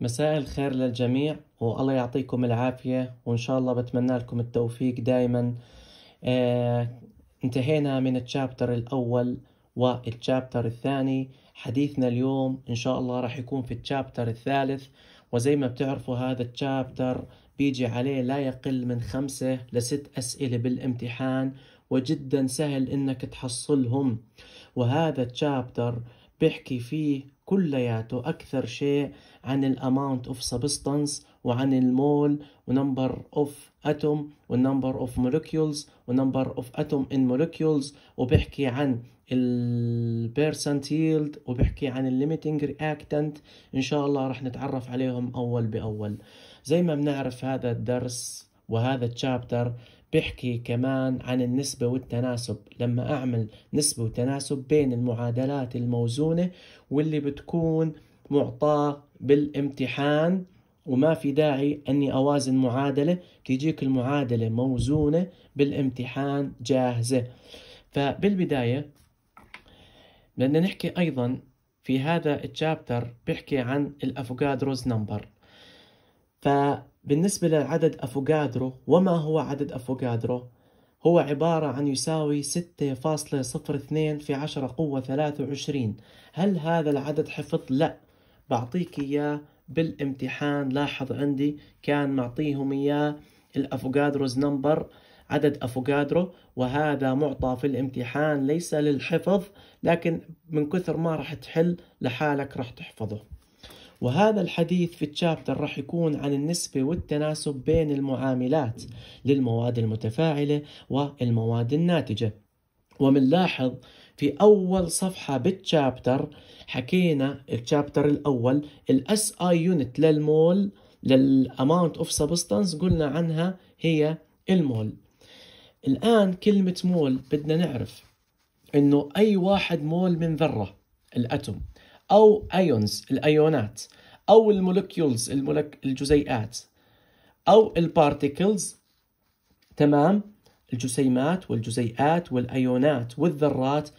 مساء الخير للجميع والله يعطيكم العافية وإن شاء الله بتمنى لكم التوفيق دايما. آه انتهينا من التشابتر الأول والتشابتر الثاني. حديثنا اليوم إن شاء الله راح يكون في التشابتر الثالث. وزي ما بتعرفوا هذا التشابتر بيجي عليه لا يقل من خمسة لست أسئلة بالامتحان وجدا سهل إنك تحصلهم. وهذا التشابتر بيحكي فيه كلياته أكثر شيء عن ال amount of substance وعن المول و number of atom وال number of molecules و number of atom in molecules وبيحكي عن ال percent yield وبيحكي عن ال limiting reactant إن شاء الله راح نتعرف عليهم أول بأول. زي ما بنعرف هذا الدرس وهذا ال chapter بيحكي كمان عن النسبة والتناسب. لما أعمل نسبة وتناسب بين المعادلات الموزونة واللي بتكون معطاة بالامتحان وما في داعي أني أوازن معادلة تيجيك المعادلة موزونة بالامتحان جاهزة. فبالبداية بدنا نحكي أيضا في هذا ال chapter بيحكي عن ال Avogadro's number. فبالنسبة للعدد أفوكادرو وما هو عدد أفوكادرو؟ هو عبارة عن يساوي 6.02 في 10 قوة 23 هل هذا العدد حفظ؟ لا. بعطيك إياه بالامتحان. لاحظ عندي كان معطيهم إياه الأفوكادروز نمبر عدد أفوكادرو وهذا معطى في الامتحان ليس للحفظ لكن من كثر ما راح تحل لحالك راح تحفظه. وهذا الحديث في التشابتر راح يكون عن النسبة والتناسب بين المعاملات للمواد المتفاعلة والمواد الناتجة. ومنلاحظ في أول صفحة بال chapter حكينا ال chapter الأول ال SI unit للمول لل amount of substance قلنا عنها هي المول الآن كلمة مول بدنا نعرف إنه أي واحد مول من ذرة ال atom. أو ions الأيونات أو ال molecules الملك الجزيئات أو ال particles تمام؟ الجسيمات والجزيئات والأيونات والذرات.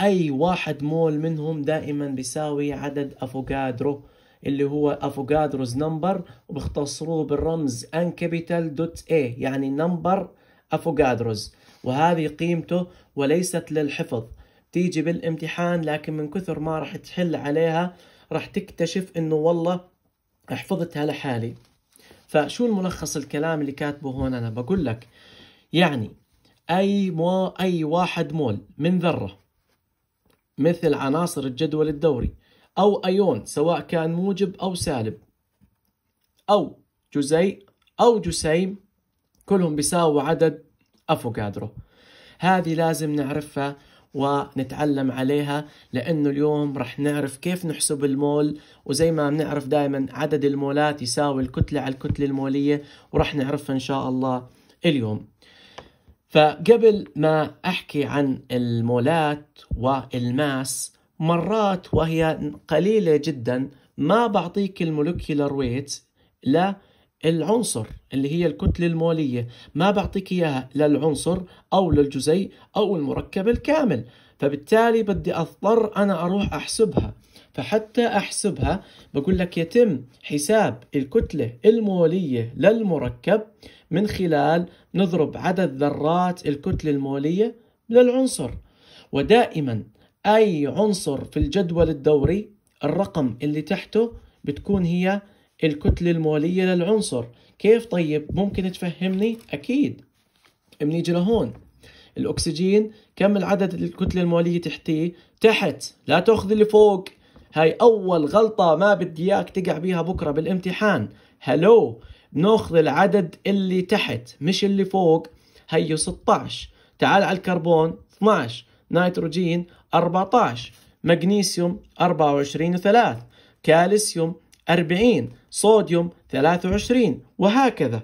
أي واحد مول منهم دائما بيساوي عدد أفوكادرو اللي هو Avogadro's number وبيختصروه بالرمز N capital dot A يعني number Avogadro's وهذه قيمته وليست للحفظ. تيجي بالامتحان لكن من كثر ما راح تحل عليها راح تكتشف إنه والله حفظتها لحالي. فشو الملخص الكلام اللي كاتبه هون؟ أنا بقول لك يعني أي مو أي واحد مول من ذرة مثل عناصر الجدول الدوري أو أيون سواء كان موجب أو سالب أو جزيء أو جسيم كلهم بيساووا عدد أفوكادرو. هذه لازم نعرفها ونتعلم عليها لأنه اليوم رح نعرف كيف نحسب المول. وزي ما بنعرف دائما عدد المولات يساوي الكتلة على الكتلة المولية ورح نعرفها إن شاء الله اليوم. فقبل ما أحكي عن المولات والماس مرات وهي قليلة جدا ما بعطيك المولكيولر ويت للعنصر اللي هي الكتلة المولية ما بعطيك إياها للعنصر أو للجزيء أو المركب الكامل. فبالتالي بدي أضطر أنا أروح أحسبها. فحتى أحسبها بقول لك يتم حساب الكتلة المولية للمركب من خلال نضرب عدد ذرات الكتلة المولية للعنصر ودائما أي عنصر في الجدول الدوري الرقم اللي تحته بتكون هي الكتلة المولية للعنصر. كيف طيب؟ ممكن تفهمني؟ أكيد. بنيجي لهون الأكسجين كم العدد الكتلة المولية تحتيه؟ تحت. لا تأخذ اللي فوق. هاي أول غلطة ما بدي إياك تقع بيها بكرة بالامتحان. هلو بناخذ العدد اللي تحت مش اللي فوق. هيو 16 تعال على الكربون 12 نيتروجين 14 مغنيسيوم 24 و3 كالسيوم 40 صوديوم 23 وهكذا.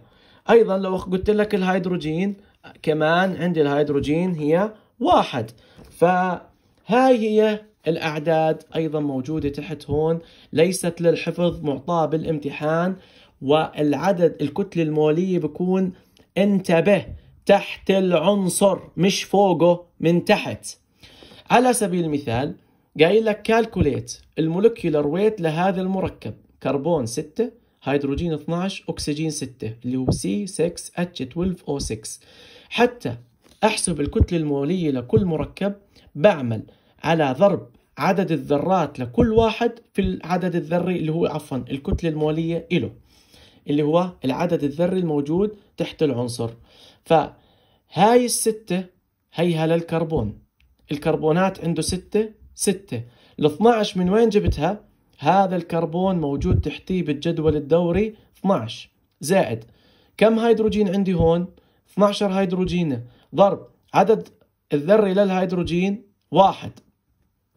أيضا لو قلت لك الهيدروجين كمان عندي الهيدروجين هي واحد. فهاي هي الأعداد أيضا موجودة تحت هون. ليست للحفظ معطاة بالامتحان والعدد الكتلة المولية بكون انتبه تحت العنصر مش فوقه من تحت. على سبيل المثال قايل لك calculate ال molecular weight لهذا المركب. كربون 6 هيدروجين 12 أكسجين 6 اللي هو C6H12O6 حتى أحسب الكتلة المولية لكل مركب بعمل على ضرب عدد الذرات لكل واحد في العدد الذري اللي هو عفوا الكتلة المولية إله اللي هو العدد الذري الموجود تحت العنصر. فهاي الستة هيها للكربون الكربونات عنده ستة ستة. ال 12 من وين جبتها؟ هذا الكربون موجود تحتيه بالجدول الدوري 12 زائد كم هيدروجين عندي هون؟ 12 هيدروجين. ضرب عدد الذري للهيدروجين واحد.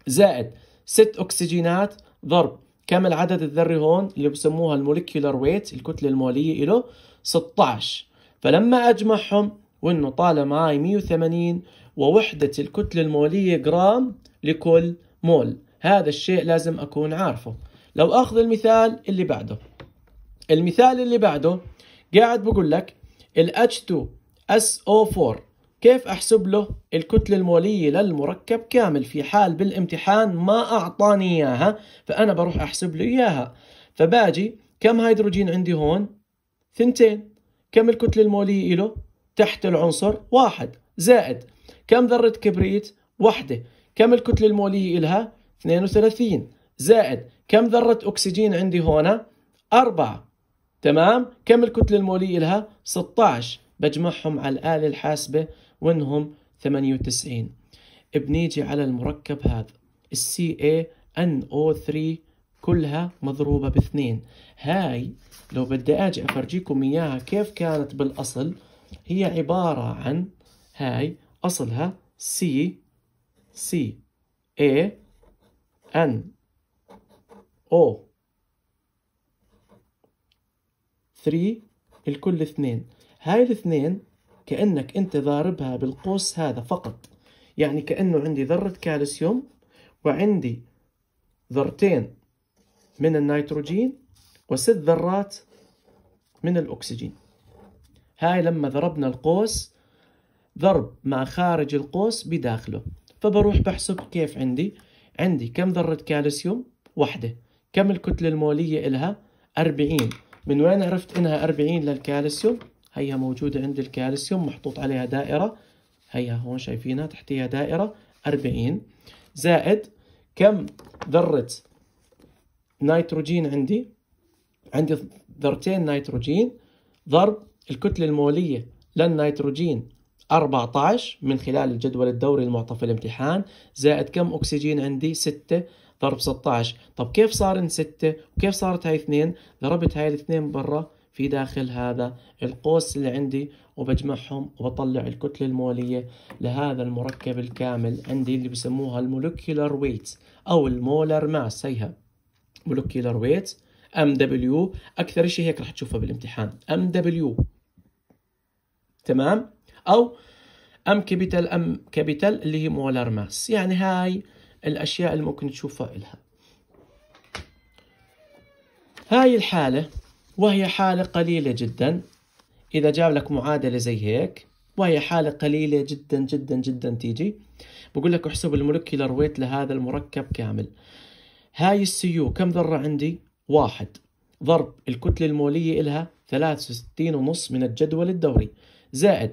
زائد ست أكسجينات. ضرب كم العدد الذري هون؟ اللي بسموها ال molecular weight الكتلة المولية له 16 فلما أجمعهم وإنه طالع معي 180 ووحدة الكتلة المولية جرام لكل مول. هذا الشيء لازم أكون عارفه. لو أخذ المثال اللي بعده. المثال اللي بعده قاعد بقول لك ال H2SO4 كيف أحسب له الكتلة المولية للمركب كامل في حال بالامتحان ما أعطاني إياها فأنا بروح أحسب له إياها. فباجي كم هيدروجين عندي هون؟ ثنتين. كم الكتلة المولية له تحت العنصر واحد. زائد كم ذرة كبريت؟ وحدة. كم الكتلة المولية إلها؟ 32 زائد كم ذرة أكسجين عندي هنا؟ أربعة. تمام؟ كم الكتلة المولية إلها؟ 16 بجمعهم على الآلة الحاسبة وإنهم 98 بنيجي على المركب هذا. ال Ca N O 3 كلها مضروبة باثنين. هاي لو بدي أجي أفرجيكم إياها كيف كانت بالأصل هي عبارة عن هاي أصلها C Ca N O. 3 الكل اثنين. هاي الاثنين كأنك أنت ضاربها بالقوس هذا فقط. يعني كأنه عندي ذرة كالسيوم وعندي ذرتين من النيتروجين وست ذرات من الأكسجين. هاي لما ضربنا القوس ضرب مع خارج القوس بداخله. فبروح بحسب كيف عندي. عندي كم ذرة كالسيوم؟ واحدة. كم الكتلة المولية إلها؟ 40 من وين عرفت إنها 40 للكالسيوم؟ هيها موجودة عند الكالسيوم محطوط عليها دائرة. هيها هون شايفينها تحتيها دائرة. 40 زائد كم ذرة نيتروجين عندي؟ عندي ذرتين نيتروجين. ضرب الكتلة المولية للنيتروجين 14 من خلال الجدول الدوري المعطى في الامتحان. زائد كم أكسجين عندي؟ 6 ضرب 16 طب كيف صار 6 وكيف صارت هاي 2 ضربت هاي الاثنين برا في داخل هذا القوس اللي عندي وبجمعهم وبطلع الكتلة المولية لهذا المركب الكامل عندي اللي بسموها ال molecular weight أو ال molar mass. هيها. molecular weight MW. أكثر شيء هيك رح تشوفها بالامتحان. MW. تمام؟ أو M capital M capital اللي هي molar mass يعني هاي الأشياء اللي ممكن تشوفها إلها هاي الحالة وهي حالة قليلة جدا. إذا جاب لك معادلة زي هيك وهي حالة قليلة جدا جدا جدا تيجي. بقول لك احسب ال molecular weight لهذا المركب كامل. هاي السيو كم ذرة عندي؟ واحد. ضرب الكتلة المولية إلها 63 ونص من الجدول الدوري. زائد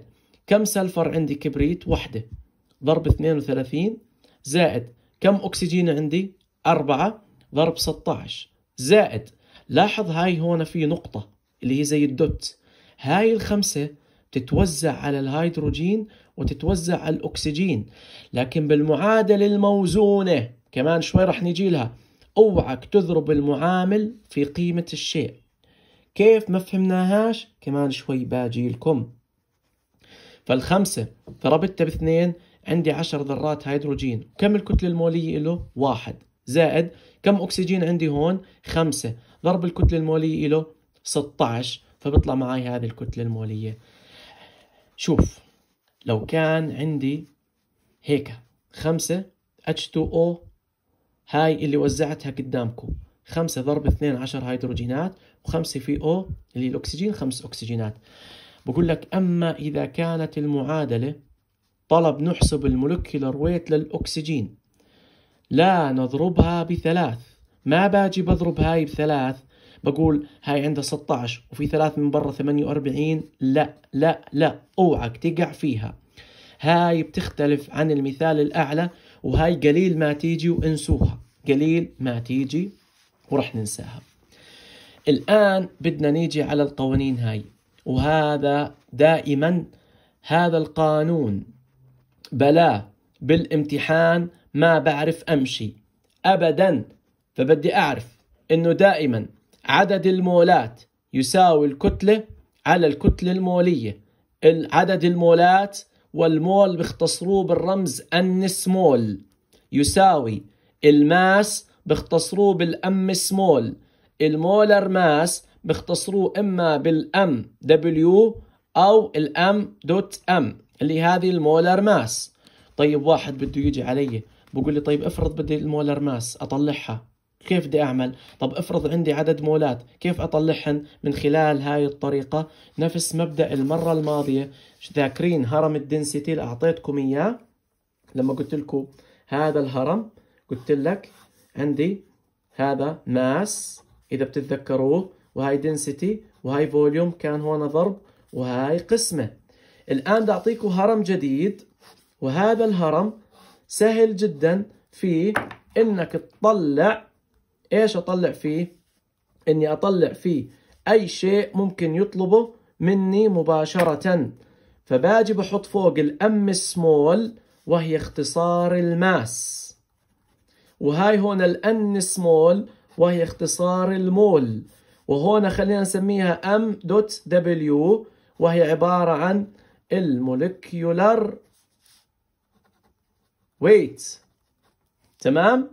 كم سلفر عندي كبريت؟ وحدة؟ ضرب 32 زائد كم أكسجين عندي؟ أربعة ضرب 16 زائد لاحظ هاي هون في نقطة اللي هي زي الدوت. هاي الخمسة تتوزع على الهيدروجين وتتوزع على الأكسجين. لكن بالمعادلة الموزونة كمان شوي رح نجي لها. أوعك تضرب المعامل في قيمة الشيء. كيف ما فهمناهاش؟ كمان شوي باجي لكم. فالخمسة ضربتها باثنين عندي عشر ذرات هيدروجين. كم الكتلة المولية له؟ واحد. زائد كم أكسجين عندي هون؟ خمسة. ضرب الكتلة المولية له 16 فبيطلع معي هذه الكتلة المولية. شوف لو كان عندي هيك خمسة H2O هاي اللي وزعتها قدامكم. خمسة ضرب اثنين عشر هيدروجينات وخمسة في O اللي الأكسجين خمس أكسجينات. بقول لك أما إذا كانت المعادلة طلب نحسب المولكيولر ويت للأكسجين لا نضربها بثلاث ما باجي بضرب هاي بثلاث بقول هاي عندها 16 وفي ثلاث من برا 48 لا لا لا أوعك تقع فيها. هاي بتختلف عن المثال الأعلى وهاي قليل ما تيجي وانسوها قليل ما تيجي ورح ننساها. الآن بدنا نيجي على القوانين هاي. وهذا دائما هذا القانون. بلا بالامتحان ما بعرف أمشي. أبدا. فبدي أعرف أنه دائما عدد المولات يساوي الكتلة على الكتلة المولية. عدد المولات والمول بيختصروه بالرمز n small يساوي ال mass بيختصروه بال m small ال molar mass بيختصروه إما بال MW أو ال M dot M اللي هذه ال molar mass. طيب واحد بده يجي علي بقول لي طيب افرض بدي ال molar mass أطلعها كيف بدي أعمل؟ طب افرض عندي عدد مولات كيف أطلعهن من خلال هاي الطريقة؟ نفس مبدأ المرة الماضية ذاكرين؟ هرم ال density اللي أعطيتكم إياه. لما قلت لكم هذا الهرم قلت لك عندي هذا mass إذا بتتذكروه وهاي density وهاي volume كان هون ضرب وهاي قسمة. الآن بدي اعطيكم هرم جديد وهذا الهرم سهل جدا في إنك تطلع. إيش أطلع فيه؟ إني أطلع فيه أي شيء ممكن يطلبه مني مباشرة. فباجي بحط فوق ال M small وهي اختصار ال mass. وهاي هون ال N small وهي اختصار المول. وهون خلينا نسميها M dot W وهي عبارة عن ال molecular weight. تمام؟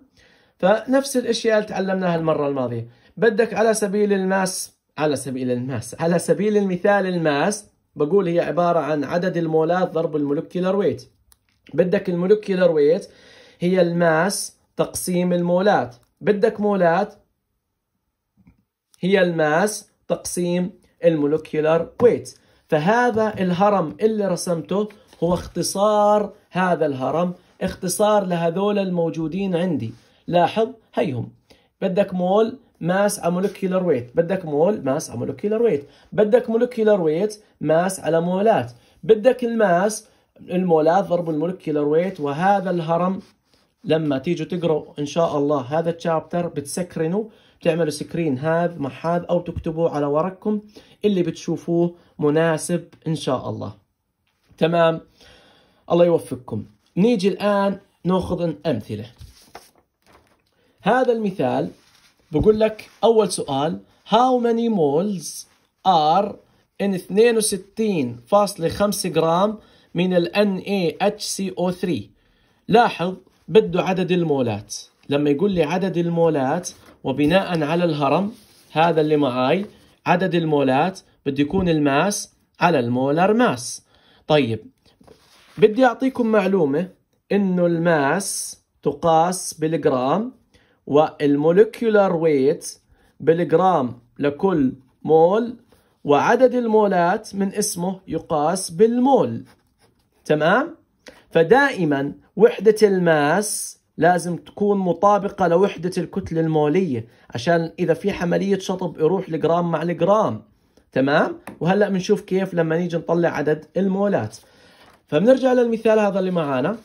فنفس الأشياء اللي تعلمناها المرة الماضية. بدك على سبيل ال mass على سبيل ال mass على سبيل المثال ال mass بقول هي عبارة عن عدد المولات ضرب ال molecular weight. بدك ال molecular weight هي ال mass تقسيم المولات. بدك مولات هي ال mass تقسيم ال molecular weight. فهذا الهرم اللي رسمته هو اختصار هذا الهرم اختصار لهذول الموجودين عندي. لاحظ هيهم. بدك مول mass على molecular weight. بدك مول mass على molecular weight. بدك molecular weight mass على مولات. بدك ال mass المولات ضرب ال molecular weight. وهذا الهرم لما تيجوا تقروا إن شاء الله هذا ال chapter بتسكرنوا تعملوا screen هذا مع هذا أو تكتبوه على ورقكم اللي بتشوفوه مناسب إن شاء الله. تمام؟ الله يوفقكم. نيجي الآن نأخذ أمثلة. هذا المثال بقول لك أول سؤال How many moles are in 62.5 جرام من ال NaHCO3 لاحظ بده عدد المولات. لما يقول لي عدد المولات وبناء على الهرم هذا اللي معاي عدد المولات بده يكون ال mass على ال molar mass. طيب بدي أعطيكم معلومة إنه ال mass تقاس بالجرام وال molecular weight بالجرام لكل مول وعدد المولات من اسمه يقاس بالمول. تمام؟ فدائما وحدة ال mass لازم تكون مطابقة لوحدة الكتلة المولية عشان إذا في عملية شطب يروح الجرام مع الجرام. تمام؟ وهلأ بنشوف كيف لما نيجي نطلع عدد المولات. فبنرجع للمثال هذا اللي معانا.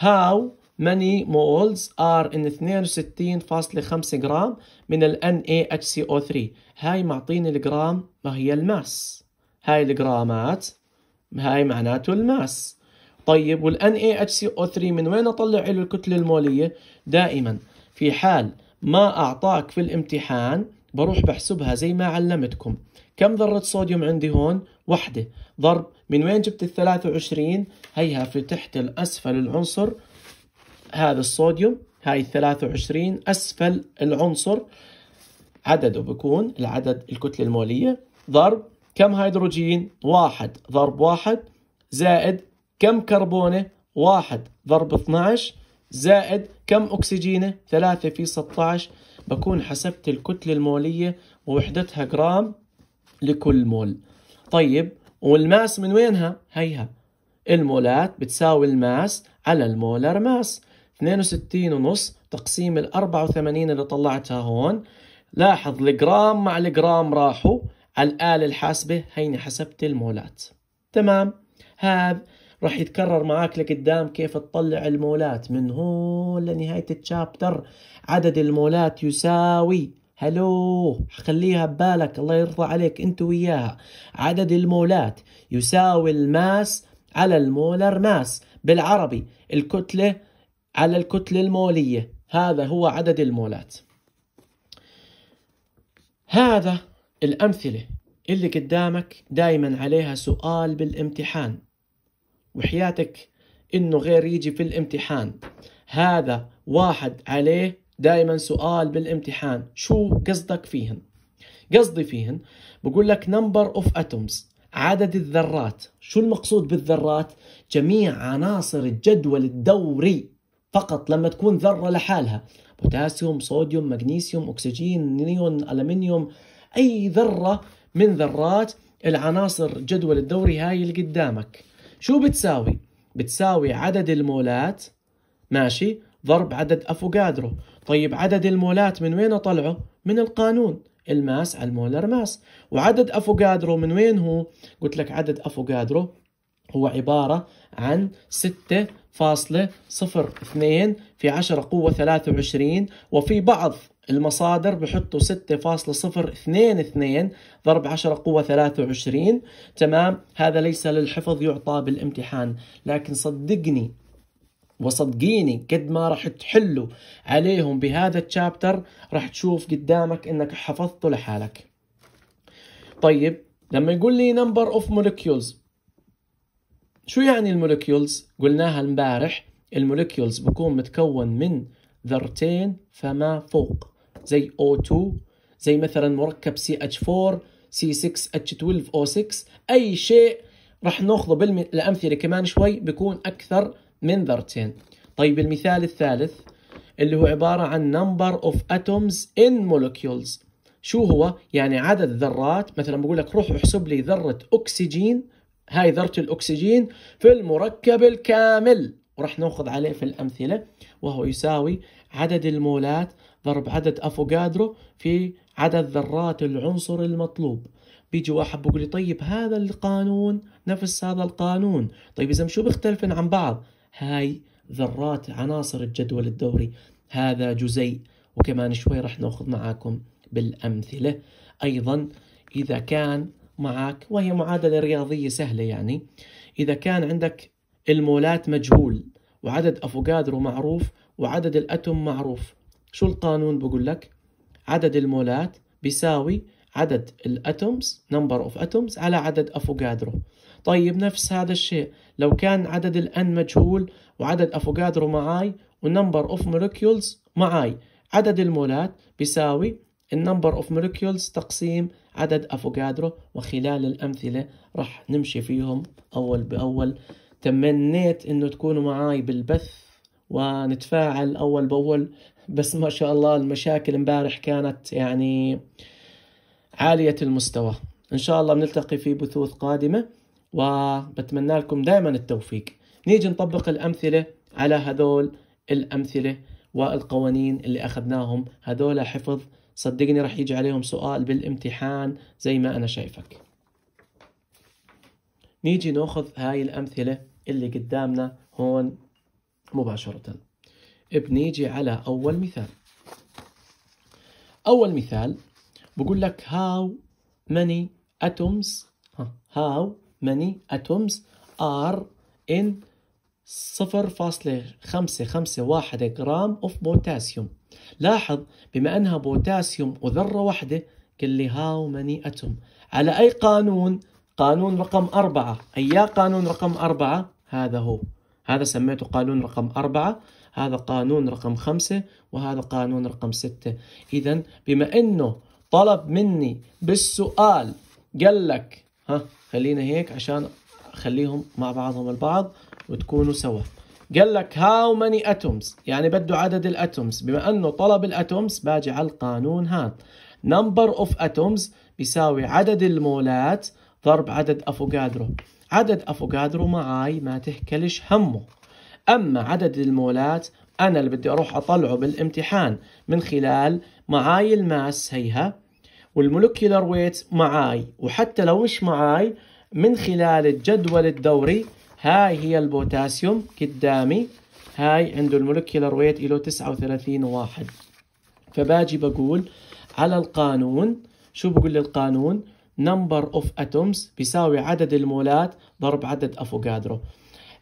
How many moles are in 62.5 جرام من ال NaHCO3 هاي معطيني الجرام ما هي ال mass. هاي الجرامات هاي معناته ال mass. طيب وال NaHCO3 من وين أطلع له الكتلة المولية؟ دائما في حال ما أعطاك في الامتحان بروح بحسبها زي ما علمتكم. كم ذرة صوديوم عندي هون؟ وحدة. ضرب من وين جبت ال 23 هيها في تحت الأسفل العنصر. هذا الصوديوم هاي 23 أسفل العنصر. عدده بكون العدد الكتلة المولية. ضرب كم هيدروجين؟ واحد. ضرب واحد زائد كم كربونة؟ واحد ضرب 12 زائد كم أكسجينة؟ ثلاثة في 16 بكون حسبت الكتلة المولية ووحدتها جرام لكل مول. طيب وال mass من وينها؟ هيها. المولات بتساوي ال mass على ال molar mass. 62 ونص تقسيم ال 84 اللي طلعتها هون. لاحظ الجرام مع الجرام راحوا. على الآلة الحاسبة هيني حسبت المولات. تمام. هذا راح يتكرر معاك لقدام كيف تطلع المولات. من هون لنهاية الشابتر عدد المولات يساوي. هلو خليها ببالك الله يرضى عليك انت وياها. عدد المولات يساوي الماس على المولر ماس. بالعربي الكتلة على الكتلة المولية. هذا هو عدد المولات. هذا الأمثلة اللي قدامك دايما عليها سؤال بالامتحان. وحياتك إنه غير يجي في الامتحان. هذا واحد عليه دايما سؤال بالامتحان. شو قصدك فيهن؟ قصدي فيهن بقول لك number of atoms عدد الذرات. شو المقصود بالذرات؟ جميع عناصر الجدول الدوري. فقط لما تكون ذرة لحالها. بوتاسيوم صوديوم مغنيسيوم أكسجين نيون ألمنيوم أي ذرة من ذرات العناصر جدول الدوري هاي اللي قدامك. شو بتساوي؟ بتساوي عدد المولات ماشي ضرب عدد أفوغادرو طيب عدد المولات من وين طلعوا؟ من القانون ال mass على ال molar mass وعدد أفوغادرو من وين هو؟ قلت لك عدد أفوغادرو هو عبارة عن 6.02 في 10 قوة 23 وفي بعض المصادر بحطوا 6.022 ضرب 10 قوة 23 تمام؟ هذا ليس للحفظ يعطى بالامتحان. لكن صدقني وصدقيني قد ما راح تحلوا عليهم بهذا التشابتر راح تشوف قدامك إنك حفظته لحالك. طيب لما يقول لي number of molecules شو يعني ال molecules؟ قلناها امبارح ال molecules بكون متكون من ذرتين فما فوق. زي O2 زي مثلا مركب CH4 C6H12O6 أي شيء راح ناخذه بالأمثلة كمان شوي بيكون أكثر من ذرتين. طيب المثال الثالث اللي هو عبارة عن number of atoms in molecules. شو هو؟ يعني عدد ذرات. مثلا بقول لك روح احسب لي ذرة أكسجين. هاي ذرة الأكسجين في المركب الكامل. وراح ناخذ عليه في الأمثلة وهو يساوي عدد المولات ضرب عدد أفوغادرو في عدد ذرات العنصر المطلوب. بيجي واحد بيقول لي طيب هذا القانون نفس هذا القانون. طيب إذا شو بيختلفن عن بعض؟ هاي ذرات عناصر الجدول الدوري. هذا جزيء. وكمان شوي راح ناخذ معاكم بالأمثلة. أيضا إذا كان معك وهي معادلة رياضية سهلة يعني. إذا كان عندك المولات مجهول وعدد أفوغادرو معروف وعدد ال atom معروف. شو القانون بقول لك؟ عدد المولات بيساوي عدد ال atoms number of atoms على عدد أفوغادرو. طيب نفس هذا الشيء لو كان عدد ال N مجهول وعدد أفوغادرو معاي و number of molecules معاي. عدد المولات بيساوي ال number of molecules تقسيم عدد أفوغادرو وخلال الأمثلة راح نمشي فيهم أول بأول. تمنيت إنه تكونوا معاي بالبث ونتفاعل أول بأول. بس ما شاء الله المشاكل امبارح كانت يعني عالية المستوى. إن شاء الله بنلتقي في بثوث قادمة وبتمنى لكم دائما التوفيق. نيجي نطبق الأمثلة على هذول الأمثلة والقوانين اللي أخذناهم. هذول حفظ صدقني راح يجي عليهم سؤال بالامتحان زي ما أنا شايفك. نيجي نأخذ هاي الأمثلة اللي قدامنا هون مباشرة. بنيجي على أول مثال. أول مثال بقول لك how many atoms how many atoms are in 0.551 جرام of potassium لاحظ بما أنها بوتاسيوم وذرة واحدة قال لي how many atom على أي قانون؟ قانون رقم أربعة. أي قانون رقم أربعة؟ هذا هو. هذا سميته قانون رقم أربعة. هذا قانون رقم خمسة وهذا قانون رقم ستة. إذا بما أنه طلب مني بالسؤال قال لك ها خلينا هيك عشان أخليهم مع بعضهم البعض وتكونوا سوا. قال لك how many atoms يعني بده عدد ال atoms. بما إنه طلب ال atoms باجي على القانون هذا. number of atoms بيساوي عدد المولات ضرب عدد أفوغادرو. عدد أفوغادرو معاي ما تاكلش همه. أما عدد المولات أنا اللي بدي أروح أطلعه بالامتحان. من خلال معاي ال mass هيها وال molecular weight معاي. وحتى لو مش معاي من خلال الجدول الدوري هاي هي البوتاسيوم قدامي. هاي عنده ال molecular weight له 39 واحد. فباجي بقول على القانون شو بقول لي القانون number of atoms بيساوي عدد المولات ضرب عدد أفوغادرو.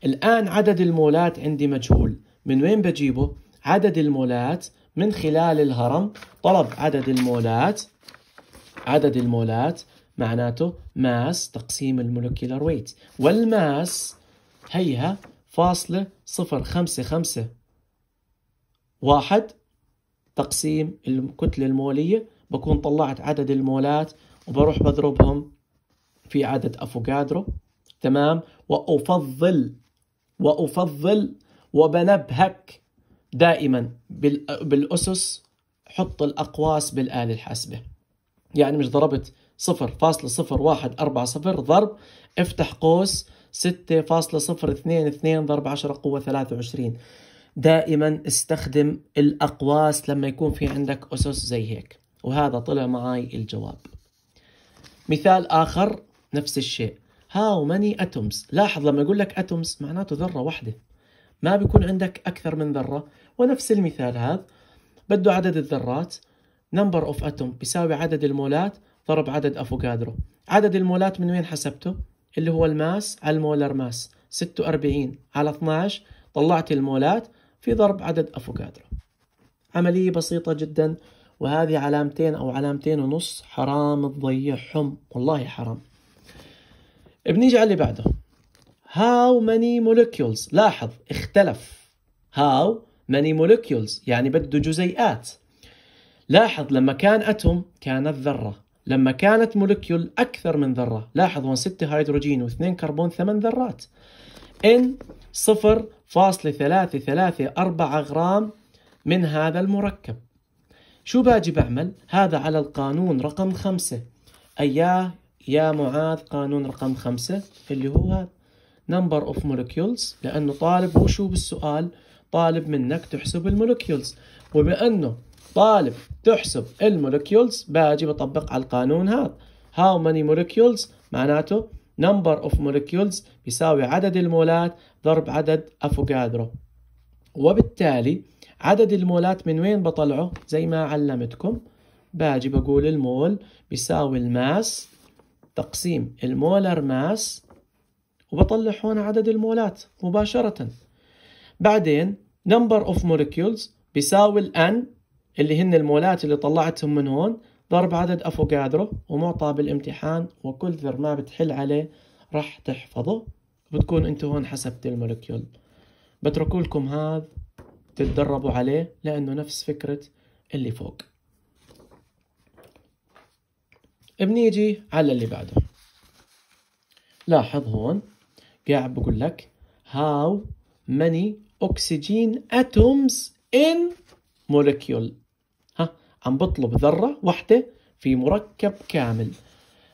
الآن عدد المولات عندي مجهول. من وين بجيبه؟ عدد المولات من خلال الهرم. طلب عدد المولات. عدد المولات معناته mass تقسيم ال molecular weight. وال mass هيها فاصلة صفر خمسة خمسة واحد تقسيم الكتلة المولية. بكون طلعت عدد المولات وبروح بضربهم في عدد أفوكادرو تمام؟ وأفضل وأفضل وبنبهك دائما بالأسس حط الأقواس بالآلة الحاسبة. يعني مش ضربت صفر فاصلة صفر واحد أربعة صفر ضرب افتح قوس ستة فاصلة صفر اثنين اثنين ضرب عشرة قوة ثلاثة وعشرين. دائما استخدم الأقواس لما يكون في عندك أسس زي هيك. وهذا طلع معاي الجواب. مثال آخر نفس الشيء. how many atoms. لاحظ لما يقول لك atoms معناته ذرة واحدة. ما بيكون عندك أكثر من ذرة. ونفس المثال هذا. بده عدد الذرات. number of atom بيساوي عدد المولات. ضرب عدد أفوغادرو عدد المولات من وين حسبته؟ اللي هو ال mass على ال molar mass. 46 على 12 طلعت المولات في ضرب عدد أفوغادرو عملية بسيطة جدا. وهذه علامتين أو علامتين ونص. حرام تضيعهم. والله حرام. بنيجي على اللي بعده. How many molecules? لاحظ اختلف. How many molecules يعني بده جزيئات. لاحظ لما كان أتوم كانت ذرة. لما كانت مولكيول أكثر من ذرة. لاحظ هون 6 هيدروجين واثنين كربون ثمان ذرات. ثلاثة أربعة غرام من هذا المركب. شو باجي بعمل؟ هذا على القانون رقم خمسة. أياه يا معاذ قانون رقم خمسة اللي هو number of molecules لأنه طالب وشو بالسؤال؟ طالب منك تحسب ال molecules. وبما أنه طالب تحسب ال molecules باجي بطبق على القانون هذا. How many molecules معناته number of molecules بيساوي عدد المولات ضرب عدد أفوغادرو وبالتالي عدد المولات من وين بطلعه؟ زي ما علمتكم. باجي بقول المول بيساوي ال mass تقسيم ال molar mass وبطلع هون عدد المولات مباشرة. بعدين number of molecules بيساوي الان اللي هن المولات اللي طلعتهم من هون ضرب عدد افوكادرو ومعطى بالامتحان وكل ذر ما بتحل عليه راح تحفظه. بتكون انتو هون حسبت المولكيول. بتركوا لكم هذا تتدربوا عليه لأنه نفس فكرة اللي فوق. بنيجي على اللي بعده لاحظ هون قاعد بقول لك how many oxygen atoms in molecule ها عم بطلب ذرة واحدة في مركب كامل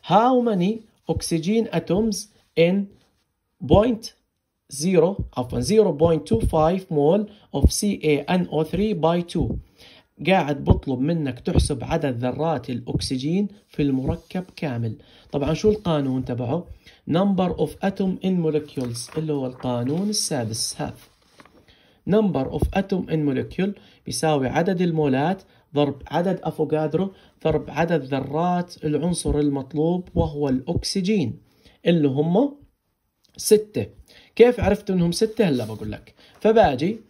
how many oxygen atoms in point 0 عفوا 0.25 mole of CaNO3 by 2 قاعد بطلب منك تحسب عدد ذرات الأكسجين في المركب كامل. طبعا شو القانون تبعه؟ Number of atom in molecules اللي هو القانون السادس. هذا. Number of atom in molecule بيساوي عدد المولات ضرب عدد أفوغادرو ضرب عدد ذرات العنصر المطلوب وهو الأكسجين اللي هم ستة. كيف عرفت إنهم ستة؟ هلا بقول لك. فباجي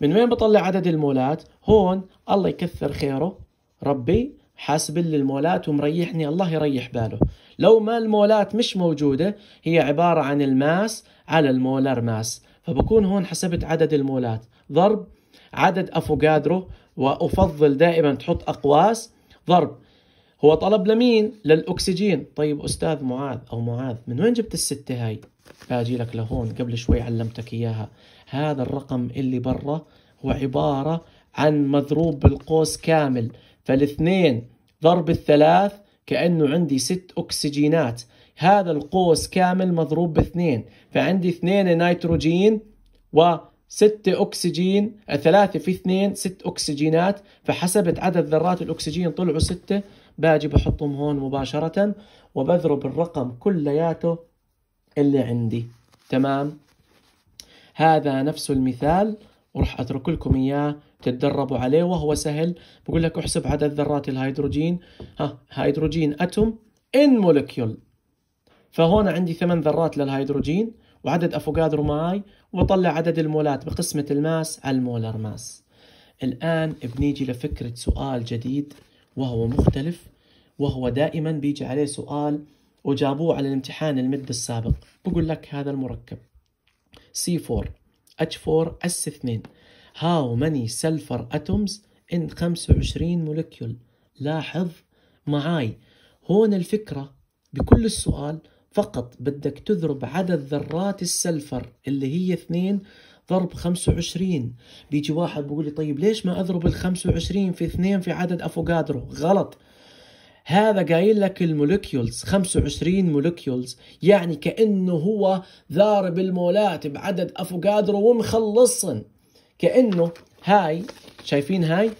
من وين بطلع عدد المولات؟ هون الله يكثر خيره. ربي حاسب لي المولات ومريحني الله يريح باله. لو ما المولات مش موجودة هي عبارة عن ال mass على ال molar mass. فبكون هون حسبت عدد المولات. ضرب عدد أفوغادرو وأفضل دائما تحط أقواس. ضرب هو طلب لمين؟ للأكسجين. طيب أستاذ معاذ أو معاذ من وين جبت الستة هاي؟ باجي لك لهون قبل شوي علمتك إياها. هذا الرقم اللي برا هو عبارة عن مضروب بالقوس كامل. فالاثنين ضرب الثلاث كأنه عندي ست أكسجينات. هذا القوس كامل مضروب باثنين. فعندي اثنين نيتروجين ستة أكسجين. ثلاثة في اثنين ست أكسجينات. فحسبت عدد ذرات الأكسجين طلعوا ستة. باجي بحطهم هون مباشرة وبضرب الرقم كلياته اللي عندي. تمام؟ هذا نفس المثال. وراح أترك لكم إياه تتدربوا عليه وهو سهل. بقول لك احسب عدد ذرات الهيدروجين. ها hydrogen atom in molecule فهون عندي ثمان ذرات للهيدروجين وعدد أفوغادرو معي وبطلع عدد المولات بقسمة ال mass على ال molar mass. الآن بنيجي لفكرة سؤال جديد وهو مختلف وهو دائما بيجي عليه سؤال وجابوه على الامتحان ال mid السابق. بقول لك هذا المركب. C4 H4 S2 How many sulfur atoms in 25 molecule لاحظ معاي هون الفكرة بكل السؤال فقط بدك تضرب عدد ذرات ال sulfur اللي هي اثنين ضرب 25 بيجي واحد بيقول لي طيب ليش ما أضرب ال 25 في اثنين في عدد أفوغادرو غلط. هذا قايل لك ال molecules 25 molecules يعني كأنه هو ضارب المولات بعدد أفوغادرو ومخلصن. كأنه هاي شايفين هاي؟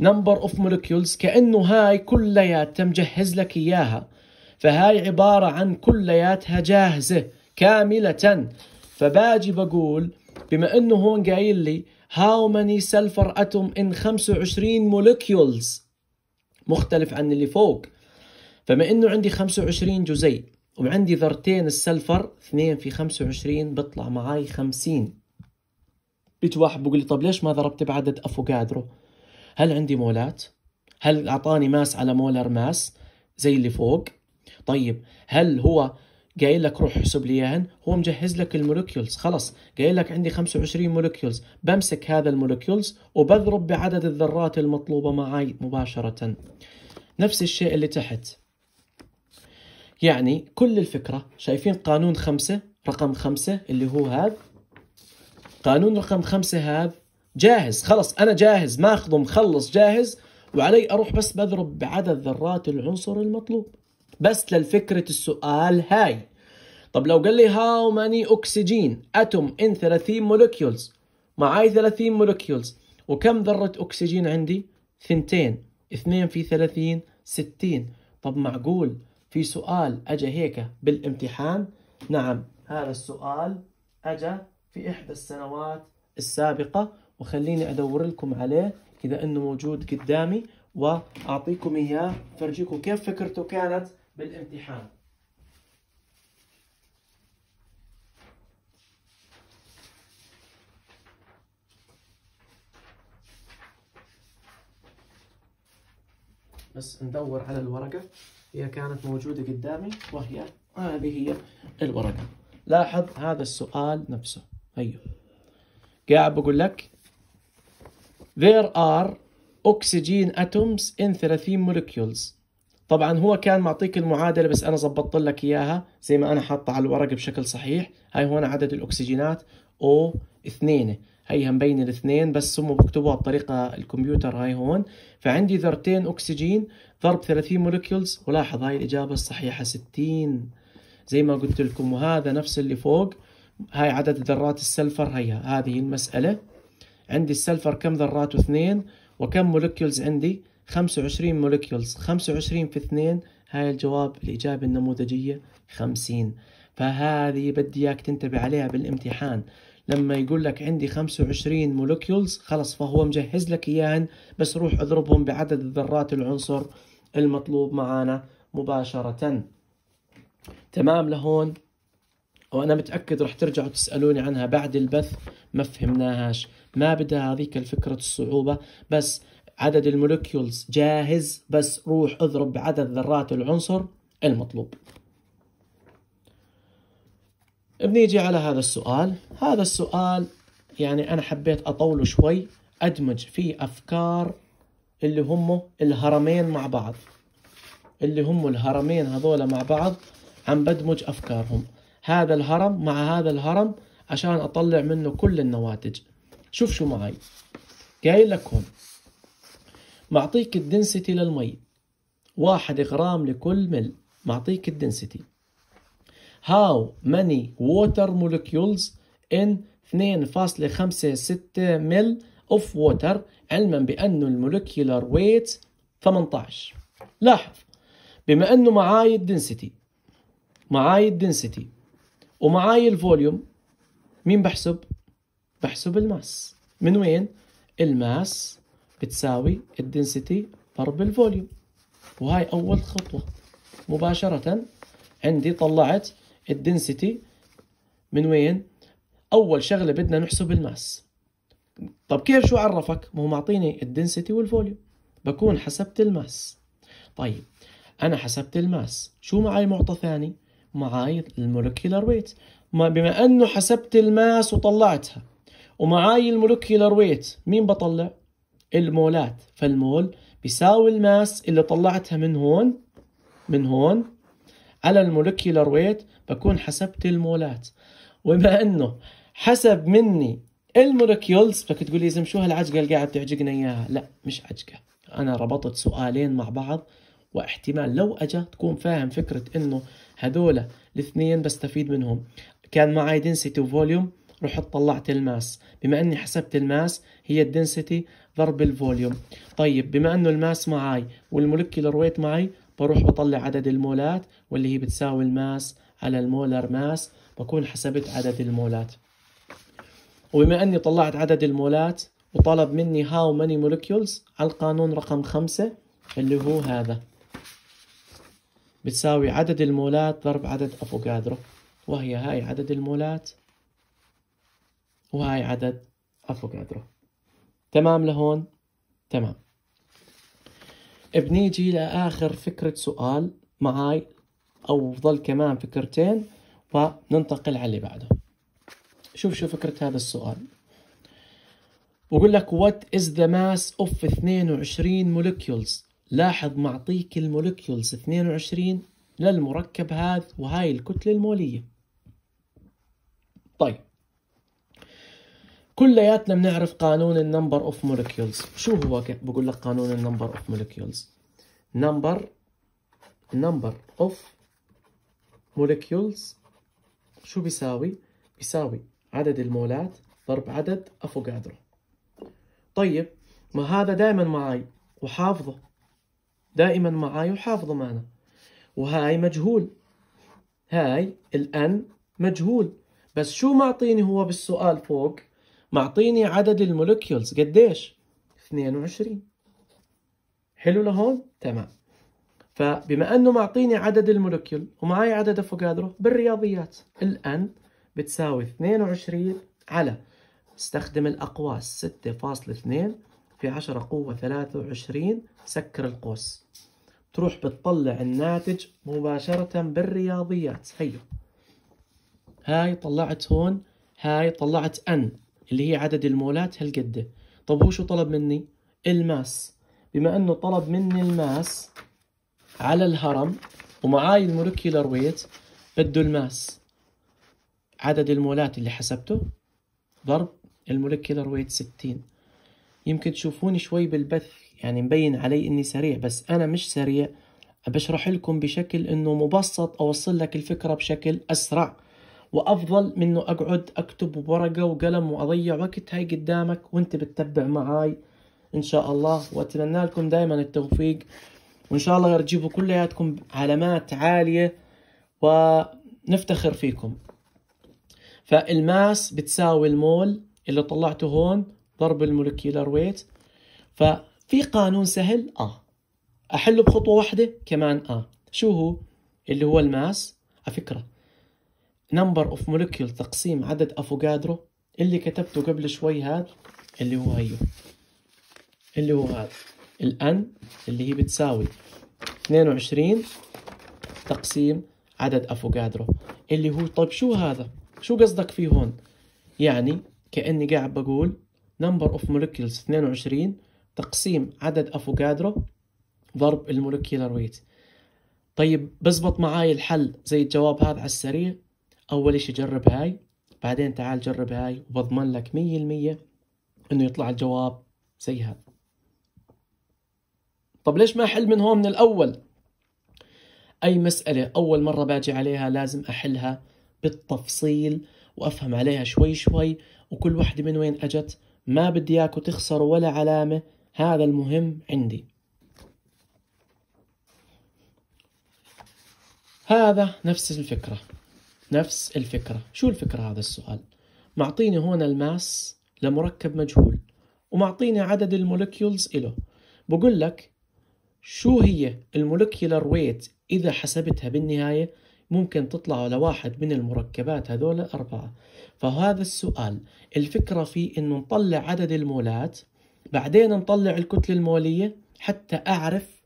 number of molecules كأنه هاي كلياتها مجهز لك إياها. فهاي عبارة عن كلياتها جاهزة كاملة. فباجي بقول بما إنه هون قايل لي how many sulfur atom in 25 molecules مختلف عن اللي فوق. فما إنه عندي 25 جزيء وعندي ذرتين ال sulfur 2 في 25 بيطلع معي 50 بيجي واحد بقول لي طب ليش ما ضربت بعدد أفوغادرو؟ هل عندي مولات؟ هل أعطاني mass على molar mass زي اللي فوق؟ طيب هل هو قايل لك روح احسب لي إياهن؟ هو مجهز لك ال molecules خلص قايل لك عندي 25 molecules. بمسك هذا ال molecules وبضرب بعدد الذرات المطلوبة معي مباشرة. نفس الشيء اللي تحت. يعني كل الفكرة شايفين قانون خمسة رقم خمسة اللي هو هذا؟ قانون رقم خمسة هذا جاهز خلص أنا جاهز ماخذه مخلص جاهز وعلي أروح بس بضرب بعدد ذرات العنصر المطلوب. بس للفكرة السؤال هاي. طب لو قال لي how many oxygen atom in 30 molecules معاي 30 molecules وكم ذرة اكسجين عندي؟ ثنتين. اثنين في 30 60 طب معقول؟ في سؤال اجى هيك بالامتحان؟ نعم هذا السؤال اجى في إحدى السنوات السابقة وخليني أدور لكم عليه كذا إنه موجود قدامي وأعطيكم إياه فرجيكم كيف فكرته كانت بالامتحان. بس ندور على الورقة. هي كانت موجودة قدامي وهي هذه هي الورقة. لاحظ هذا السؤال نفسه. أيوه. قاعد بقول لك there are oxygen atoms in 30 molecules. طبعا هو كان معطيك المعادلة بس أنا زبطت لك إياها زي ما أنا حاطة على الورق بشكل صحيح. هاي هون عدد الأكسجينات أو اثنين. هي مبين الاثنين بس هم بكتبوها بطريقة الكمبيوتر هاي هون. فعندي ذرتين أكسجين ضرب 30 molecules ولاحظ هاي الإجابة الصحيحة 60 زي ما قلت لكم وهذا نفس اللي فوق. هاي عدد ذرات ال sulfur هيها هذه المسألة. عندي ال sulfur كم ذراته؟ اثنين. وكم molecules عندي؟ 25 molecules 25 في 2 هاي الجواب الإجابة النموذجية 50 فهذه بدي إياك تنتبه عليها بالامتحان. لما يقول لك عندي 25 molecules خلص فهو مجهز لك إياهن بس روح اضربهم بعدد ذرات العنصر المطلوب معانا مباشرة. تمام لهون؟ وأنا متأكد رح ترجعوا تسألوني عنها بعد البث ما فهمناهاش. ما بدها هذيك الفكرة الصعوبة. بس عدد المولكيولز جاهز. بس روح اضرب بعدد ذرات العنصر المطلوب. بنيجي على هذا السؤال. هذا السؤال يعني أنا حبيت أطوله شوي. أدمج فيه أفكار اللي هم الهرمين مع بعض. اللي هم الهرمين هذولا مع بعض. عم بدمج أفكارهم. هذا الهرم مع هذا الهرم عشان أطلع منه كل النواتج. شوف شو معي. قايل لك هون. معطيك ال density للمي. واحد غرام لكل مل. معطيك ال density. How many water molecules in 2.56 مل of water علما بأنه ال molecular weight 18 لاحظ. بما أنه معاي ال density. معاي ال density. ومعاي ال volume مين بحسب؟ بحسب ال mass من وين؟ ال mass بتساوي ال density ضرب ال volume وهاي أول خطوة مباشرة عندي طلعت ال density من وين؟ أول شغلة بدنا نحسب ال mass طب كيف شو عرفك؟ ما هو معطيني ال density وال volume بكون حسبت ال mass طيب أنا حسبت ال mass شو معي معطى ثاني؟ معاي ال molecular weight. ما بما أنه حسبت ال mass وطلعتها ومعاي ال molecular weight مين بطلع؟ المولات. فالمول بيساوي ال mass اللي طلعتها من هون من هون على ال molecular weight بكون حسبت المولات. وبما أنه حسب مني ال molecules فكنت تقول لي اذا شو هالعجقة اللي قاعد تعجقنا إياها؟ لا مش عجقة. أنا ربطت سؤالين مع بعض واحتمال لو أجا تكون فاهم فكرة إنه هذولا الاثنين بستفيد منهم. كان معي density و volume رحت طلعت ال mass. بما إني حسبت ال mass هي ال density ضرب ال volume طيب بما إنه ال mass معي وال molecular weight معي بروح بطلع عدد المولات واللي هي بتساوي ال mass على ال molar mass بكون حسبت عدد المولات. وبما إني طلعت عدد المولات وطلب مني how many molecules على القانون رقم خمسة اللي هو هذا. بتساوي عدد المولات ضرب عدد افوكادرو وهي هاي عدد المولات وهاي عدد افوكادرو تمام لهون؟ تمام. بنيجي لآخر فكرة سؤال معاي أو ظل كمان فكرتين وننتقل على اللي بعده. شوف شو فكرة هذا السؤال. بقول لك what is the mass of 22 molecules لاحظ معطيك المولكيولز 22 للمركب هذا وهاي الكتلة المولية. طيب. كلياتنا بنعرف قانون ال number of molecules شو هو بقول لك قانون ال number of molecules number number of molecules شو بيساوي؟ بيساوي عدد المولات ضرب عدد افوكادرو طيب ما هذا دائما معي وحافظه. دائما معي وحافظه معنا. وهاي مجهول. هاي الآن مجهول. بس شو معطيني هو بالسؤال فوق؟ معطيني عدد ال molecules قديش؟ 22 حلو لهون؟ تمام. فبما أنه معطيني عدد ال molecule ومعي عدد أفوكادرو بالرياضيات الآن بتساوي 22 على استخدم الأقواس 6.2 في 10 قوة 23 سكر القوس. تروح بتطلع الناتج مباشرة بالرياضيات. هيو هاي طلعت هون هاي طلعت أن اللي هي عدد المولات هالقد. طب هو شو طلب مني؟ ال mass. بما أنه طلب مني ال mass على الهرم ومعاي ال molecular weight بده ال mass. عدد المولات اللي حسبته؟ ضرب ال molecular weight 60 يمكن تشوفوني شوي بالبث يعني مبين علي إني سريع بس أنا مش سريع. بشرح لكم بشكل إنه مبسط أوصل لك الفكرة بشكل أسرع. وأفضل منه أقعد أكتب بورقة وقلم وأضيع وقت هاي قدامك وأنت بتتبع معاي. إن شاء الله وأتمنى لكم دائما التوفيق. وإن شاء الله تجيبوا كلياتكم علامات عالية. ونفتخر فيكم. فال mass بتساوي المول اللي طلعته هون ضرب ال molecular weight. ففي قانون سهل آه. احله بخطوة واحدة كمان آه. شو هو؟ اللي هو ال mass. على فكرة number of molecule تقسيم عدد افوكادرو اللي كتبته قبل شوي هذا اللي هو هيو. اللي هو هذا. الآن اللي هي بتساوي 22 تقسيم عدد افوكادرو اللي هو طيب شو هذا؟ شو قصدك فيه هون؟ يعني كأني قاعد بقول number of molecules 22 تقسيم عدد افوكادرو ضرب ال molecular weight. طيب بزبط معاي الحل زي الجواب هذا على السريع. أول إشي جرب هاي بعدين تعال جرب هاي وبضمن لك مية المية إنه يطلع الجواب زي هذا. طب ليش ما أحل من هون من الأول؟ أي مسألة أول مرة باجي عليها لازم أحلها بالتفصيل وأفهم عليها شوي شوي وكل وحدة من وين أجت ما بدي إياكم تخسروا ولا علامة هذا المهم عندي. هذا نفس الفكرة نفس الفكرة. شو الفكرة هذا السؤال؟ معطيني هون ال mass لمركب مجهول ومعطيني عدد ال molecules إله. بقول لك شو هي ال molecular weight إذا حسبتها بالنهاية؟ ممكن تطلع لواحد من المركبات هذول أربعة فهذا السؤال الفكرة فيه إنه نطلع عدد المولات بعدين نطلع الكتلة المولية حتى أعرف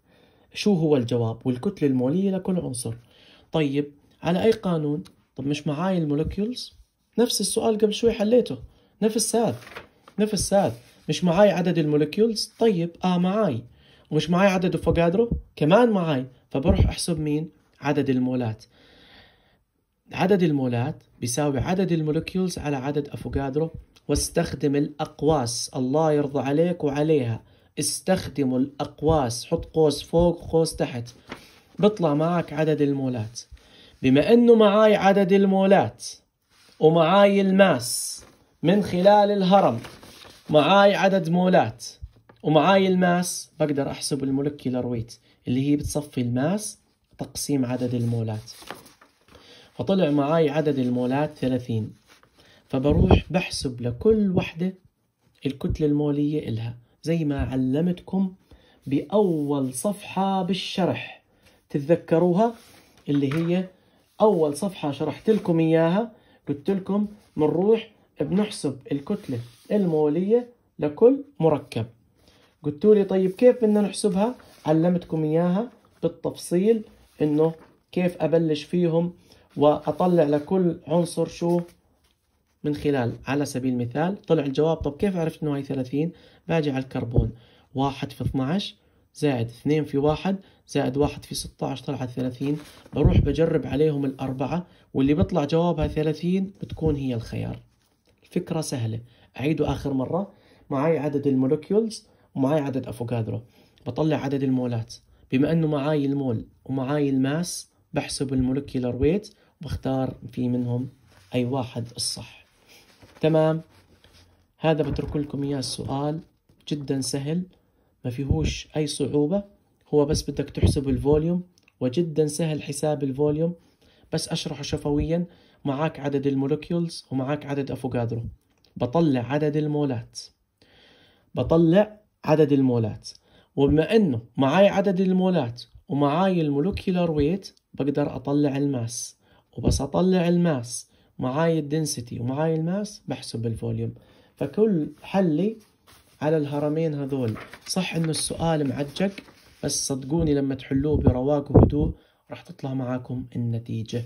شو هو الجواب والكتلة المولية لكل عنصر طيب على أي قانون؟ طب مش معاي ال molecules؟ نفس السؤال قبل شوي حليته نفس هذا نفس هذا مش معاي عدد ال molecules؟ طيب آه معاي ومش معاي عدد أفوجادرو؟ كمان معاي فبروح أحسب مين؟ عدد المولات عدد المولات بيساوي عدد ال molecules على عدد أفوجادرو واستخدم الأقواس. الله يرضى عليك وعليها. استخدموا الأقواس. حط قوس فوق قوس تحت. بيطلع معك عدد المولات. بما إنه معاي عدد المولات ومعاي ال mass من خلال الهرم معاي عدد مولات ومعاي ال mass بقدر أحسب ال molecular weight اللي هي بتصفي ال mass تقسيم عدد المولات. فطلع معاي عدد المولات 30 فبروح بحسب لكل وحدة الكتلة المولية إلها. زي ما علمتكم بأول صفحة بالشرح. تتذكروها؟ اللي هي أول صفحة شرحت لكم إياها. قلت لكم بنروح بنحسب الكتلة المولية لكل مركب. قلت لي طيب كيف بدنا نحسبها؟ علمتكم إياها بالتفصيل إنه كيف أبلش فيهم وأطلع لكل عنصر شو من خلال. على سبيل المثال طلع الجواب طب كيف عرفت إنه هي 30 باجي على الكربون. واحد في 12 زائد اثنين في واحد زائد واحد في 16 طلعت 30 بروح بجرب عليهم الأربعة واللي بيطلع جوابها 30 بتكون هي الخيار. الفكرة سهلة. أعيده آخر مرة. معي عدد ال molecules ومعي عدد أفوجادرو. بطلع عدد المولات. بما أنه معاي المول ومعاي ال mass بحسب ال molecular weight واختار في منهم أي واحد الصح. تمام؟ هذا بترك لكم إياه السؤال. جدا سهل. ما فيهوش أي صعوبة. هو بس بدك تحسب ال volume. وجدا سهل حساب ال volume. بس أشرحه شفويا. معاك عدد ال molecules ومعاك عدد أفوجادرو. بطلع عدد المولات. بطلع عدد المولات. وبما إنه معاي عدد المولات ومعاي ال molecular weight بقدر أطلع ال mass. وبس أطلع ال mass. معاي ال density ومعاي ال mass بحسب ال volume. فكل حلي على الهرمين هذول. صح إنه السؤال معجّق بس صدقوني لما تحلوه برواق وهدوء راح تطلع معاكم النتيجة.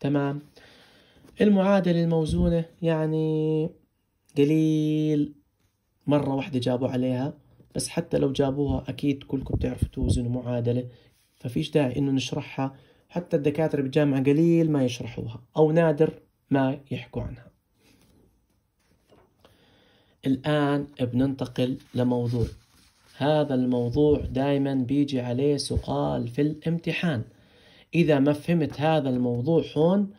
تمام؟ المعادلة الموزونة يعني قليل. مرة واحدة جابوا عليها بس حتى لو جابوها أكيد كلكم بتعرفوا توزنوا معادلة. ففيش داعي إنه نشرحها حتى الدكاترة بالجامعة قليل ما يشرحوها أو نادر ما يحكوا عنها. الآن بننتقل لموضوع. هذا الموضوع دائما بيجي عليه سؤال في الامتحان. إذا ما فهمت هذا الموضوع هون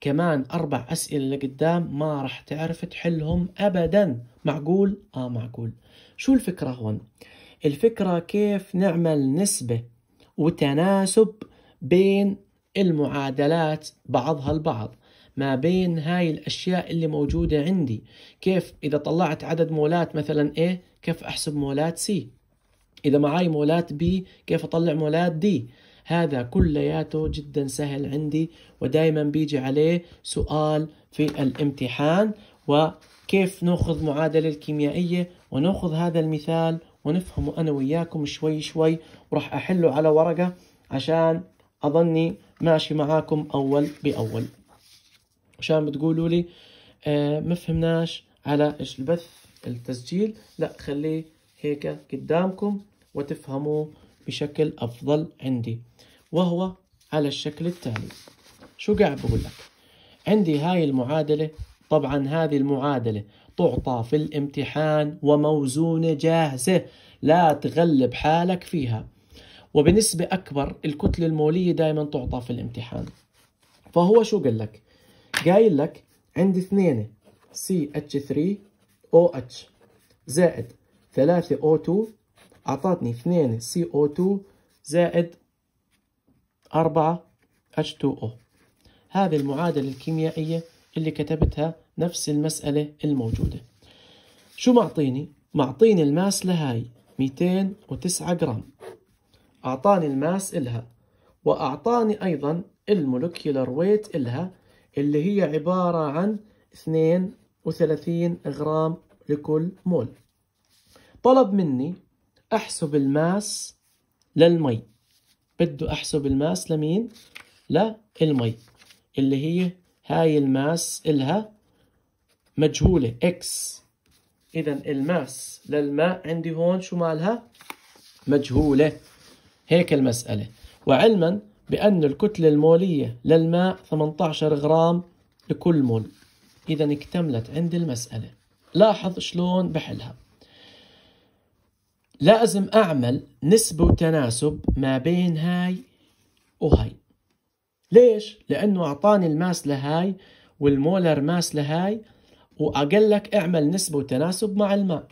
كمان أربع أسئلة لقدام ما راح تعرف تحلهم أبدا. معقول؟ آه معقول. شو الفكرة هون؟ الفكرة كيف نعمل نسبة وتناسب بين المعادلات بعضها البعض ما بين هاي الأشياء اللي موجودة عندي. كيف؟ إذا طلعت عدد مولات مثلا A كيف أحسب مولات C إذا معاي مولات B كيف أطلع مولات D هذا كلياته جدا سهل عندي ودائما بيجي عليه سؤال في الامتحان وكيف نأخذ معادلة الكيميائية؟ ونأخذ هذا المثال ونفهمه أنا وياكم شوي شوي وراح أحله على ورقة عشان أظني ماشي معاكم أول بأول. عشان بتقولوا لي آه ما فهمناش على إيش البث التسجيل. لا خليه هيك قدامكم وتفهموه بشكل أفضل عندي. وهو على الشكل التالي. شو قاعد بقول لك؟ عندي هاي المعادلة. طبعا هذه المعادلة تعطى في الامتحان وموزونة جاهزة. لا تغلب حالك فيها. وبنسبة أكبر الكتلة المولية دائما تعطى في الامتحان. فهو شو قال لك؟ قايل لك عندي اثنين CH3OH زائد 3O2 أعطتني 2 CO2 زائد 4 H2O هذه المعادلة الكيميائية اللي كتبتها نفس المسألة الموجودة. شو معطيني؟ معطيني ال mass لهاي 209 جرام. أعطاني ال mass إلها وأعطاني أيضا ال molecular weight إلها اللي هي عبارة عن 32 غرام لكل مول طلب مني أحسب ال mass للمي بده أحسب ال mass لمين؟ للمي اللي هي هاي ال mass إلها مجهولة X إذا ال mass للماء عندي هون شو مالها؟ مجهولة هيك المسألة. وعلما بأن الكتلة المولية للماء 18 غرام لكل مول. إذا اكتملت عندي المسألة. لاحظ شلون بحلها. لازم أعمل نسبة وتناسب ما بين هاي وهاي. ليش؟ لأنه أعطاني ال mass لهاي وال molar mass لهاي وأقول لك أعمل نسبة وتناسب مع الماء.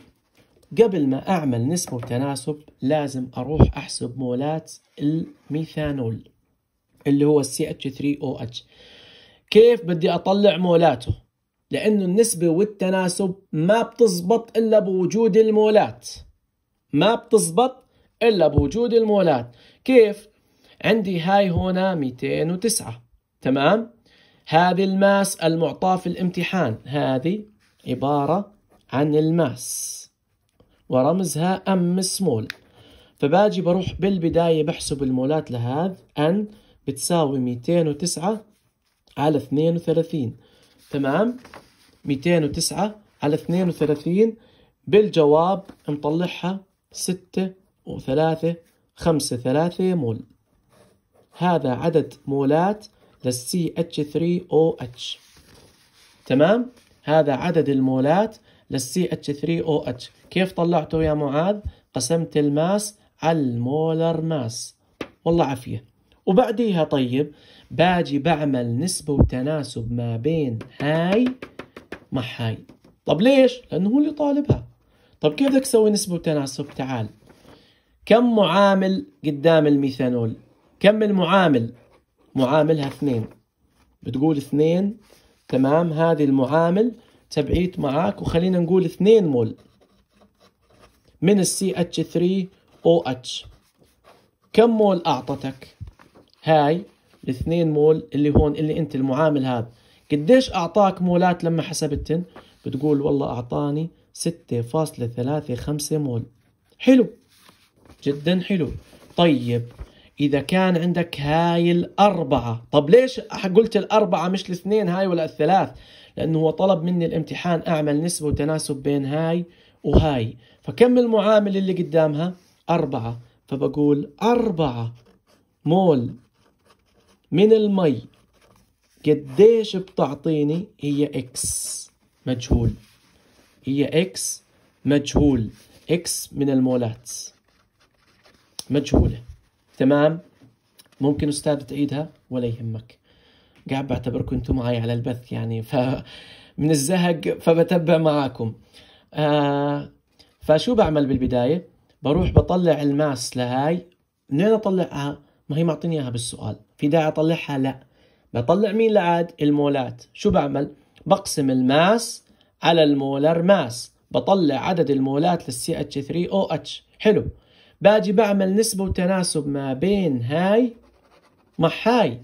قبل ما أعمل نسبة وتناسب لازم أروح أحسب مولات الميثانول اللي هو السي اتش 3 أو اتش كيف بدي أطلع مولاته؟ لأنه النسبة والتناسب ما بتزبط إلا بوجود المولات. ما بتزبط إلا بوجود المولات. كيف؟ عندي هاي هنا 209 تمام؟ هذه ال mass المعطاة في الامتحان. هذه عبارة عن ال mass. ورمزها m small فباجي بروح بالبداية بحسب المولات لهذا n بتساوي 209 على 32 تمام؟ 209 على 32 بالجواب نطلعها 6 و3 5 3 مول. هذا عدد مولات للسي اتش 3 أو اتش. تمام؟ هذا عدد المولات للسي اتش 3 أو اتش. كيف طلعته يا معاذ؟ قسمت ال mass على ال molar mass. والله عافية. وبعديها طيب باجي بعمل نسبة وتناسب ما بين هاي مع هاي. طب ليش؟ لأنه هو اللي طالبها. طب كيف بدك تسوي نسبة وتناسب؟ تعال. كم معامل قدام الميثانول؟ كم المعامل؟ معاملها اثنين. بتقول اثنين. تمام؟ هذه المعامل تبعيت معك وخلينا نقول 2 مول. من ال CH3OH. كم مول أعطتك؟ هاي الاثنين مول اللي هون اللي أنت المعامل هذا. قديش أعطاك مولات لما حسبتن؟ بتقول والله أعطاني 6.35 مول. حلو. جدا حلو. طيب إذا كان عندك هاي الأربعة. طب ليش قلت الأربعة مش الاثنين هاي ولا الثلاث؟ لأنه هو طلب مني الامتحان أعمل نسبة وتناسب بين هاي وهاي. فكم المعامل اللي قدامها؟ أربعة. فبقول أربعة. مول. من المي. قديش بتعطيني؟ هي X مجهول. هي X مجهول. X من المولات. مجهولة. تمام؟ ممكن أستاذ تعيدها ولا يهمك. قاعد بعتبركم أنتم معي على البث يعني ف من الزهق فبتبع معاكم. آه فشو بعمل بالبداية؟ بروح بطلع ال mass لهاي. منين أطلعها؟ ما هي معطيني إياها بالسؤال. في داعي أطلعها؟ لا. بطلع مين لعاد؟ المولات. شو بعمل؟ بقسم ال mass على ال molar mass. بطلع عدد المولات لل CH3OH حلو. باجي بعمل نسبة وتناسب ما بين هاي مع هاي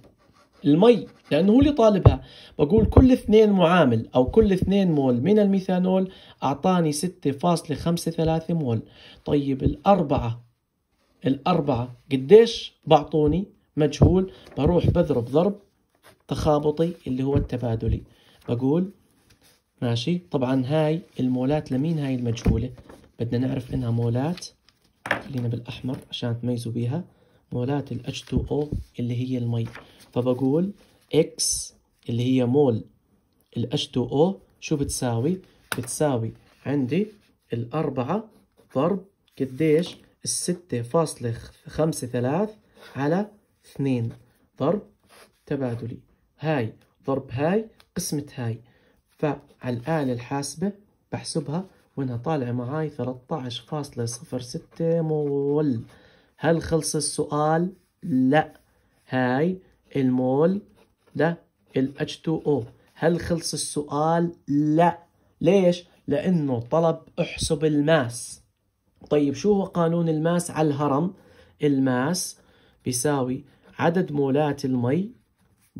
المي لأنه هو اللي طالبها. بقول كل اثنين معامل أو كل اثنين مول من الميثانول أعطاني 6.53 مول. طيب الأربعة الأربعة قديش بعطوني؟ مجهول. بروح بضرب ضرب تخابطي اللي هو التبادلي. بقول ماشي. طبعا هاي المولات لمين؟ هاي المجهولة. بدنا نعرف إنها مولات خلينا بالأحمر عشان تميزوا بيها. مولات ال H2O اللي هي المي. فبقول X اللي هي مول ال H2O شو بتساوي؟ بتساوي عندي الأربعة ضرب قديش؟ الستة فاصلة خمسة ثلاث على اثنين. ضرب تبادلي. هاي ضرب هاي قسمة هاي. فعلى الآلة الحاسبة بحسبها وإنها طالعة معاي 13.06 مول هل خلص السؤال؟ لا هاي المول ده ال H2O هل خلص السؤال؟ لا ليش؟ لأنه طلب احسب ال mass طيب شو هو قانون ال mass على الهرم؟ ال mass بيساوي عدد مولات المي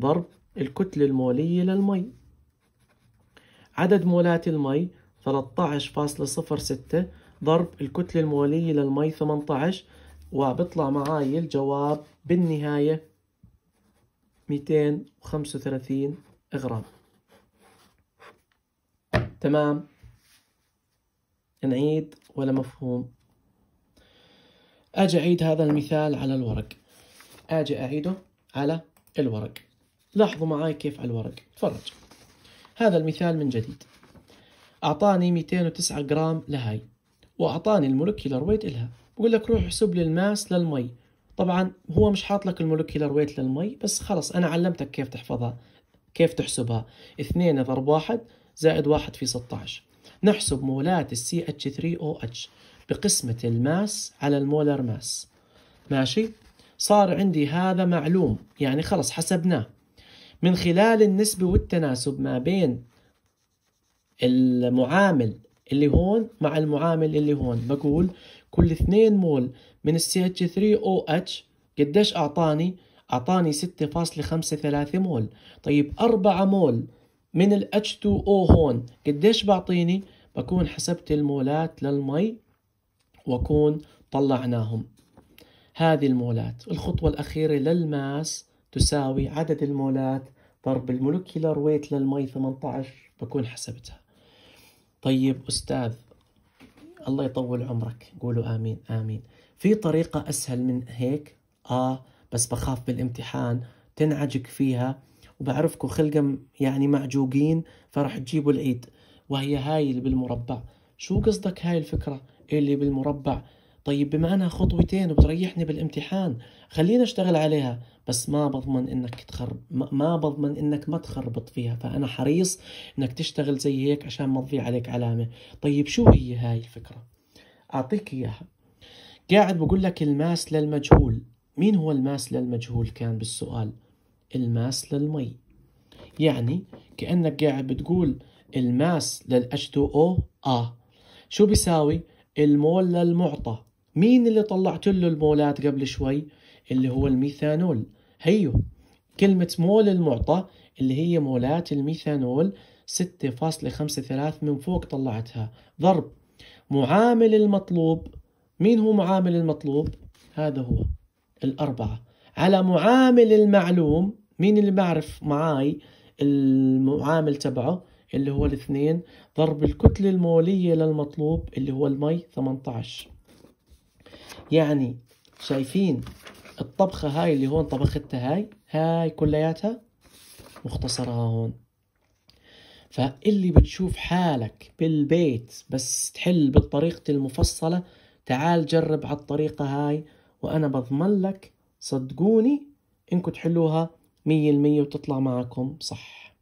ضرب الكتلة المولية للمي عدد مولات المي 13.06 ضرب الكتلة المولية للمي 18 وبيطلع معاي الجواب بالنهاية 235 غرام. تمام؟ نعيد ولا مفهوم؟ أجي أعيد هذا المثال على الورق. أجي أعيده على الورق. لاحظوا معاي كيف على الورق. تفرج. هذا المثال من جديد. أعطاني 209 جرام لهاي وأعطاني ال molecular weight إلها. بقول لك روح احسب لي ال mass للمي. طبعا هو مش حاط لك ال molecular weight للمي بس خلص أنا علمتك كيف تحفظها كيف تحسبها. 2 ضرب 1 زائد 1 في 16 نحسب مولات ال CH3OH بقسمة ال mass على ال molar mass. ماشي؟ صار عندي هذا معلوم يعني خلص حسبناه. من خلال النسبة والتناسب ما بين المعامل اللي هون مع المعامل اللي هون. بقول كل 2 مول من ال CH3OH قديش أعطاني؟ أعطاني 6.53 مول. طيب 4 مول من ال H2O هون قديش بعطيني؟ بكون حسبت المولات للمي وأكون طلعناهم. هذه المولات. الخطوة الأخيرة لل mass تساوي عدد المولات ضرب ال molecular weight للمي 18 بكون حسبتها. طيب أستاذ الله يطول عمرك. قولوا آمين آمين. في طريقة أسهل من هيك؟ آه بس بخاف بالامتحان تنعجق فيها. وبعرفكم خلقة يعني معجوقين فرح تجيبوا العيد. وهي هاي اللي بالمربع. شو قصدك هاي الفكرة؟ اللي بالمربع؟ طيب بما انها خطوتين وبتريحني بالامتحان خلينا أشتغل عليها بس ما بضمن إنك تخرب ما بضمن إنك ما تخربط فيها فأنا حريص إنك تشتغل زي هيك عشان ما تضيع عليك علامة. طيب شو هي هاي الفكرة؟ أعطيك إياها. قاعد بقول لك ال mass للمجهول. مين هو ال mass للمجهول؟ كان بالسؤال. ال mass للمي. يعني كأنك قاعد بتقول ال mass لل H2O آه شو بيساوي؟ المول للمعطى. مين اللي طلعت له المولات قبل شوي؟ اللي هو الميثانول. هيو كلمة مول المعطى اللي هي مولات الميثانول 6.53 من فوق طلعتها. ضرب. معامل المطلوب. مين هو معامل المطلوب؟ هذا هو الأربعة. على معامل المعلوم مين اللي بعرف معاي المعامل تبعه؟ اللي هو الاثنين. ضرب الكتلة المولية للمطلوب اللي هو المي 18 يعني شايفين الطبخة هاي اللي هون طبختها هاي هاي كلياتها مختصرها هون. فاللي بتشوف حالك بالبيت بس تحل بالطريقة المفصلة تعال جرب على الطريقة هاي وأنا بضمن لك صدقوني إنكم تحلوها مية المية وتطلع معكم صح.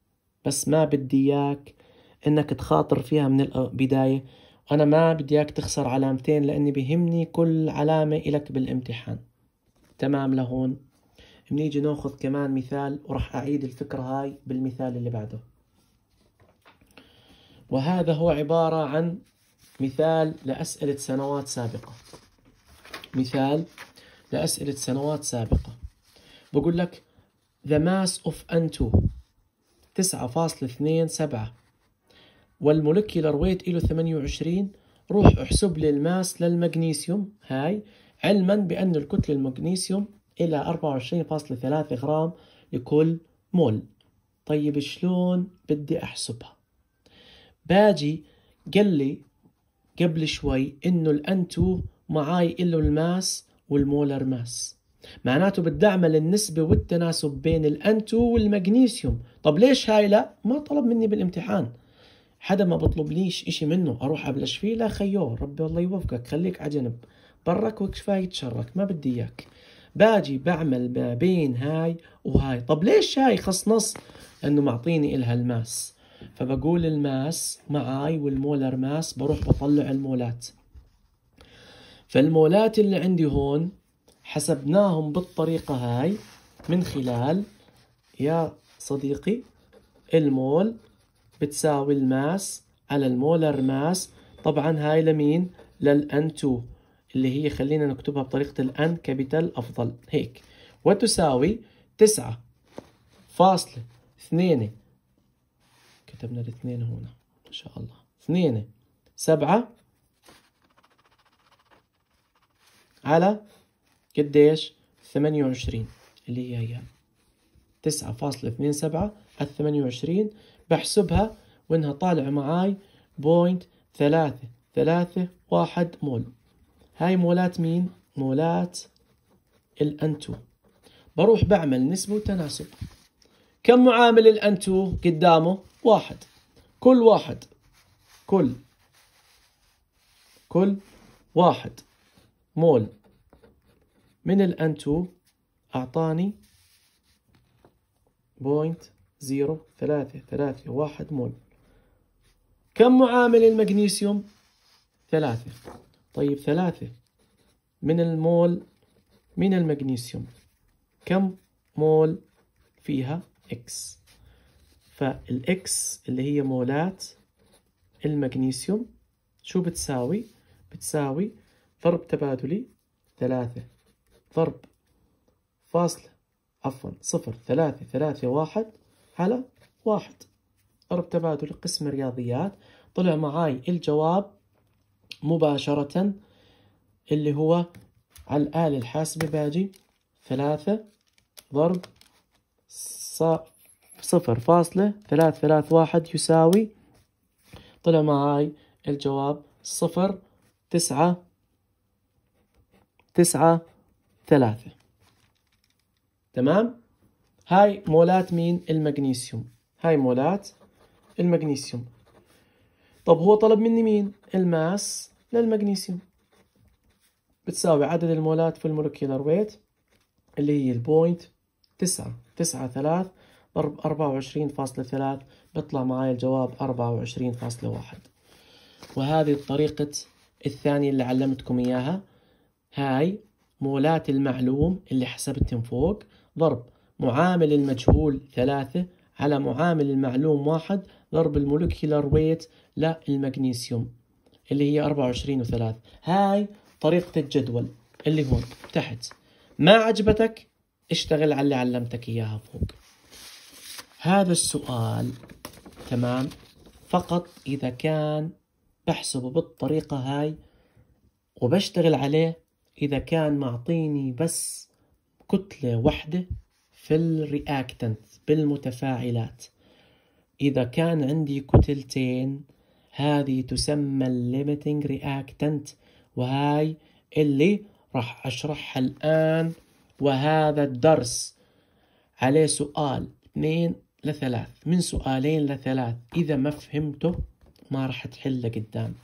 بس ما بدي إياك إنك تخاطر فيها من البداية وأنا ما بدي إياك تخسر علامتين لأني بهمني كل علامة إلك بالامتحان. تمام لهون. بنيجي ناخذ كمان مثال وراح أعيد الفكرة هاي بالمثال اللي بعده. وهذا هو عبارة عن مثال لأسئلة سنوات سابقة. مثال لأسئلة سنوات سابقة. بقول لك the mass of N2 9.27 وال molecular weight له 28 روح احسب لي ال mass للمغنيسيوم. هاي. علما بأن الكتلة المغنيسيوم إلى 24.3 غرام لكل مول. طيب شلون بدي أحسبها؟ باجي قال لي قبل شوي إنه ال N2 معاي له ال mass وال molar mass. معناته بدي اعمل النسبة والتناسب بين ال N2 والمغنيسيوم. طب ليش هاي لا؟ ما طلب مني بالامتحان. حدا ما بطلبليش إشي منه أروح أبلش فيه؟ لا خيو ربي الله يوفقك خليك عجنب برك وكفاية شرك ما بدي إياك. باجي بعمل ما بين هاي وهاي. طب ليش هاي خص نص؟ لأنه معطيني إلها ال mass. فبقول ال mass معاي وال molar mass بروح بطلع المولات. فالمولات اللي عندي هون حسبناهم بالطريقة هاي من خلال يا صديقي المول بتساوي ال mass على ال molar mass. طبعا هاي لمين؟ لل N2 اللي هي خلينا نكتبها بطريقة ال N capital أفضل. هيك. وتساوي تسعة فاصلة اثنين. كتبنا الاثنين هنا ما شاء الله. اثنين سبعة على قديش؟ ثمانية وعشرين اللي هي هي. تسعة فاصلة اثنين سبعة على ثمانية وعشرين بحسبها وإنها طالع معاي بوينت ثلاثة ثلاثة واحد مول. هاي مولات مين؟ مولات الأنتو. بروح بعمل نسبة وتناسب. كم معامل ال N2 قدامه؟ واحد. كل واحد. كل. كل واحد مول. من ال N2 أعطاني point zero ثلاثة ثلاثة واحد مول. كم معامل المغنيسيوم؟ ثلاثة. طيب ثلاثة. من المول من المغنيسيوم؟ كم مول فيها إكس فالاكس اللي هي مولات المغنيسيوم شو بتساوي؟ بتساوي ضرب تبادلي ثلاثة. ضرب فاصلة عفوا صفر ثلاثة ثلاثة واحد على واحد. ضرب تبادلي قسم رياضيات طلع معاي الجواب مباشرة اللي هو على الآلة الحاسبة باجي. ثلاثة ضرب صفر فاصلة ثلاث ثلاث واحد يساوي. طلع معاي الجواب صفر تسعة تسعة ثلاثة. تمام؟ هاي مولات مين؟ المغنيسيوم. هاي مولات المغنيسيوم. طب هو طلب مني مين؟ ال mass للمغنيسيوم. بتساوي عدد المولات في ال molecular weight اللي هي ال point تسعة. تسعة ثلاث ضرب أربعة وعشرين فاصلة ثلاث. بيطلع معي الجواب أربعة وعشرين فاصلة واحد. وهذه الطريقة الثانية اللي علمتكم إياها. هاي مولات المعلوم اللي حسبتهم فوق. ضرب معامل المجهول ثلاثة على معامل المعلوم واحد ضرب المولكيولر ويت للمغنيسيوم اللي هي 24 و3 هاي طريقة الجدول اللي هون تحت. ما عجبتك؟ اشتغل على اللي علمتك إياها فوق. هذا السؤال تمام؟ فقط إذا كان بحسبه بالطريقة هاي وبشتغل عليه إذا كان معطيني بس كتلة واحدة في ال reactant بالمتفاعلات. إذا كان عندي كتلتين هذه تسمى ال limiting reactant وهاي اللي راح أشرحها الآن وهذا الدرس عليه سؤال اثنين لثلاث. من سؤالين لثلاث؟ إذا ما فهمته ما راح تحله قدام.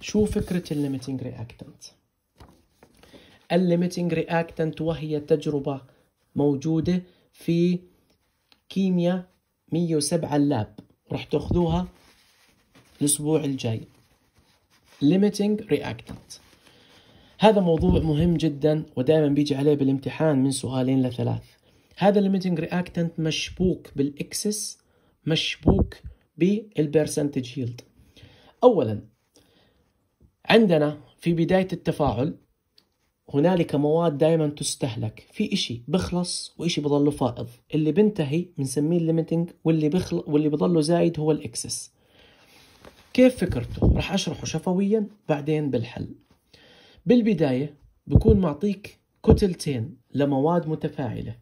شو فكرة ال limiting reactant؟ ال limiting reactant وهي تجربة موجودة في كيمياء 107 ال lab راح تاخذوها الأسبوع الجاي. Limiting reactant. هذا موضوع مهم جدا ودائما بيجي عليه بالامتحان من سؤالين لثلاث. هذا limiting reactant مشبوك بال excess مشبوك بال percentage yield اولا عندنا في بداية التفاعل هنالك مواد دائما تستهلك. في إشي بخلص وإشي بضله فائض. اللي بنتهي بنسميه ال limiting واللي بخل واللي بضله زايد هو ال excess. كيف فكرته؟ راح أشرحه شفويا بعدين بالحل. بالبداية بكون معطيك كتلتين لمواد متفاعلة.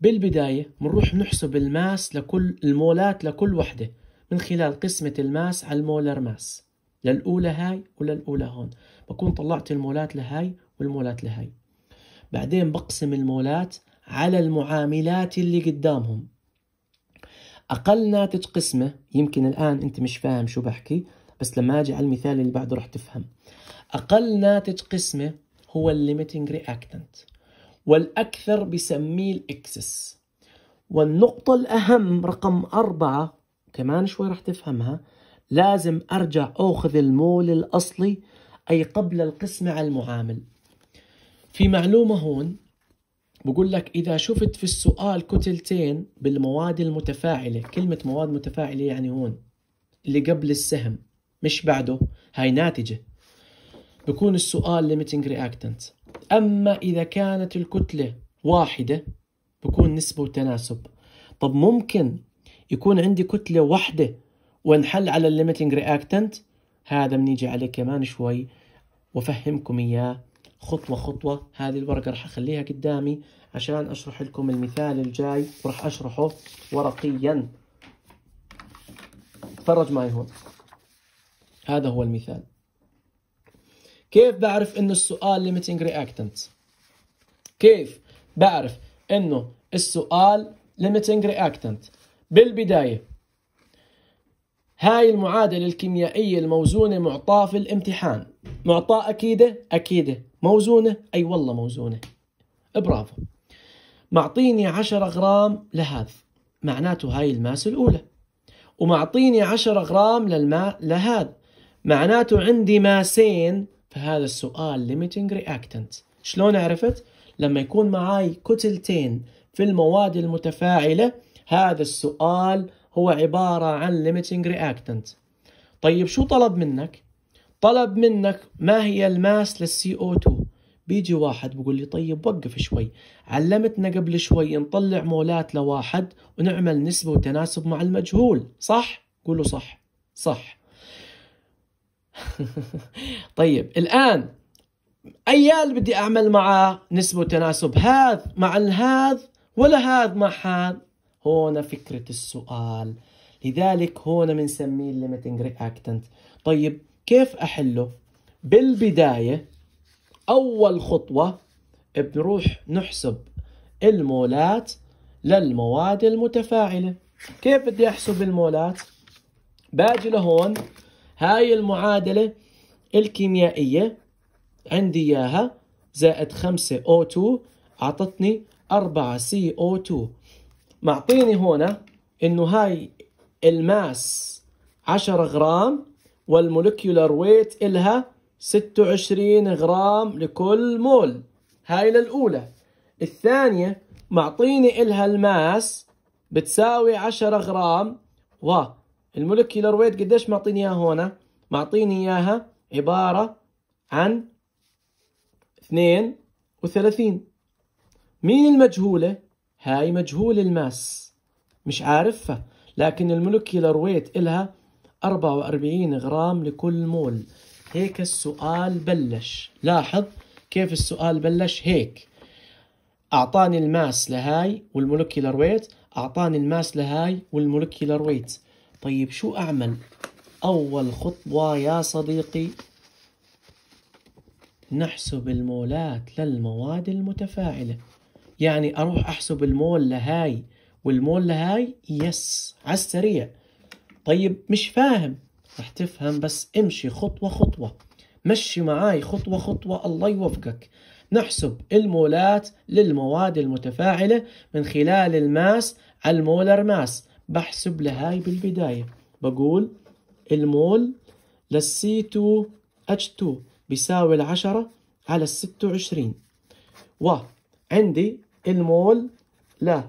بالبداية بنروح نحسب ال mass لكل المولات لكل وحدة من خلال قسمة ال mass على ال molar mass. للأولى هاي وللأولى هون. بكون طلعت المولات لهاي والمولات لهاي. بعدين بقسم المولات على المعاملات اللي قدامهم. أقل ناتج قسمة يمكن الآن أنت مش فاهم شو بحكي بس لما أجي على المثال اللي بعده رح تفهم. أقل ناتج قسمة هو ال limiting reactant والأكثر بسميه ال excess. والنقطة الأهم رقم أربعة كمان شوي راح تفهمها لازم أرجع أخذ المول الأصلي أي قبل القسمة على المعامل. في معلومة هون بقول لك إذا شفت في السؤال كتلتين بالمواد المتفاعلة كلمة مواد متفاعلة يعني هون اللي قبل السهم مش بعده هاي ناتجة. بكون السؤال limiting reactant. أما إذا كانت الكتلة واحدة بكون نسبة وتناسب. طب ممكن يكون عندي كتلة واحدة ونحل على ال limiting reactant هذا بنيجي عليه كمان شوي وأفهمكم إياه. خطوة خطوة. هذه الورقة راح أخليها قدامي عشان أشرح لكم المثال الجاي وراح أشرحه ورقيا. تفرج معي هون. هذا هو المثال. كيف بعرف إنه السؤال limiting reactant كيف بعرف إنه السؤال limiting reactant بالبداية هاي المعادلة الكيميائية الموزونة معطاة في الامتحان. معطاة أكيدة؟ أكيدة. موزونة؟ أي والله موزونة. برافو. معطيني عشرة غرام لهذا معناته هاي ال mass الأولى. ومعطيني عشرة غرام للماء لهذا معناته عندي mass ين. فهذا السؤال limiting reactant. شلون عرفت؟ لما يكون معاي كتلتين في المواد المتفاعلة هذا السؤال هو عبارة عن limiting reactant. طيب شو طلب منك؟ طلب منك ما هي ال mass لل CO2 بيجي واحد بقول لي طيب وقف شوي. علمتنا قبل شوي نطلع مولات لواحد ونعمل نسبة وتناسب مع المجهول. صح؟ قولوا صح. صح. طيب الآن أيا اللي بدي أعمل معه نسبة وتناسب. هذا مع هذا ولا هذا مع هذا هون فكرة السؤال. لذلك هون بنسميه ال limiting reactant طيب كيف أحله؟ بالبداية أول خطوة بنروح نحسب المولات للمواد المتفاعلة. كيف بدي أحسب المولات؟ باجي لهون هاي المعادلة الكيميائية عندي إياها زائد خمسة O2 أعطتني أربعة CO2 معطيني هنا إنه هاي ال mass عشرة غرام وال molecular weight إلها ستة وعشرين غرام لكل مول. هاي للأولى. الثانية معطيني إلها ال mass بتساوي عشرة غرام. و weight قديش معطيني إياها هنا معطيني إياها عبارة عن 32 مين المجهولة؟ هاي مجهول ال mass. مش عارفها. لكن ال molecular weight إلها 44 غرام لكل مول. هيك السؤال بلش. لاحظ كيف السؤال بلش؟ هيك. أعطاني ال mass لهاي وال molecular weight أعطاني ال mass لهاي وال molecular weight طيب شو أعمل؟ أول خطوة يا صديقي. نحسب المولات للمواد المتفاعلة. يعني أروح أحسب المول لهاي والمول لهاي؟ yes. على السريع. طيب مش فاهم. رح تفهم بس امشي خطوة خطوة. مشي معاي خطوة خطوة. الله يوفقك. نحسب المولات للمواد المتفاعلة من خلال ال mass على ال molar mass. بحسب لهاي بالبداية. بقول المول للسي 2 اتش 2 بيساوي العشرة على الستة وعشرين. وعندي المول لا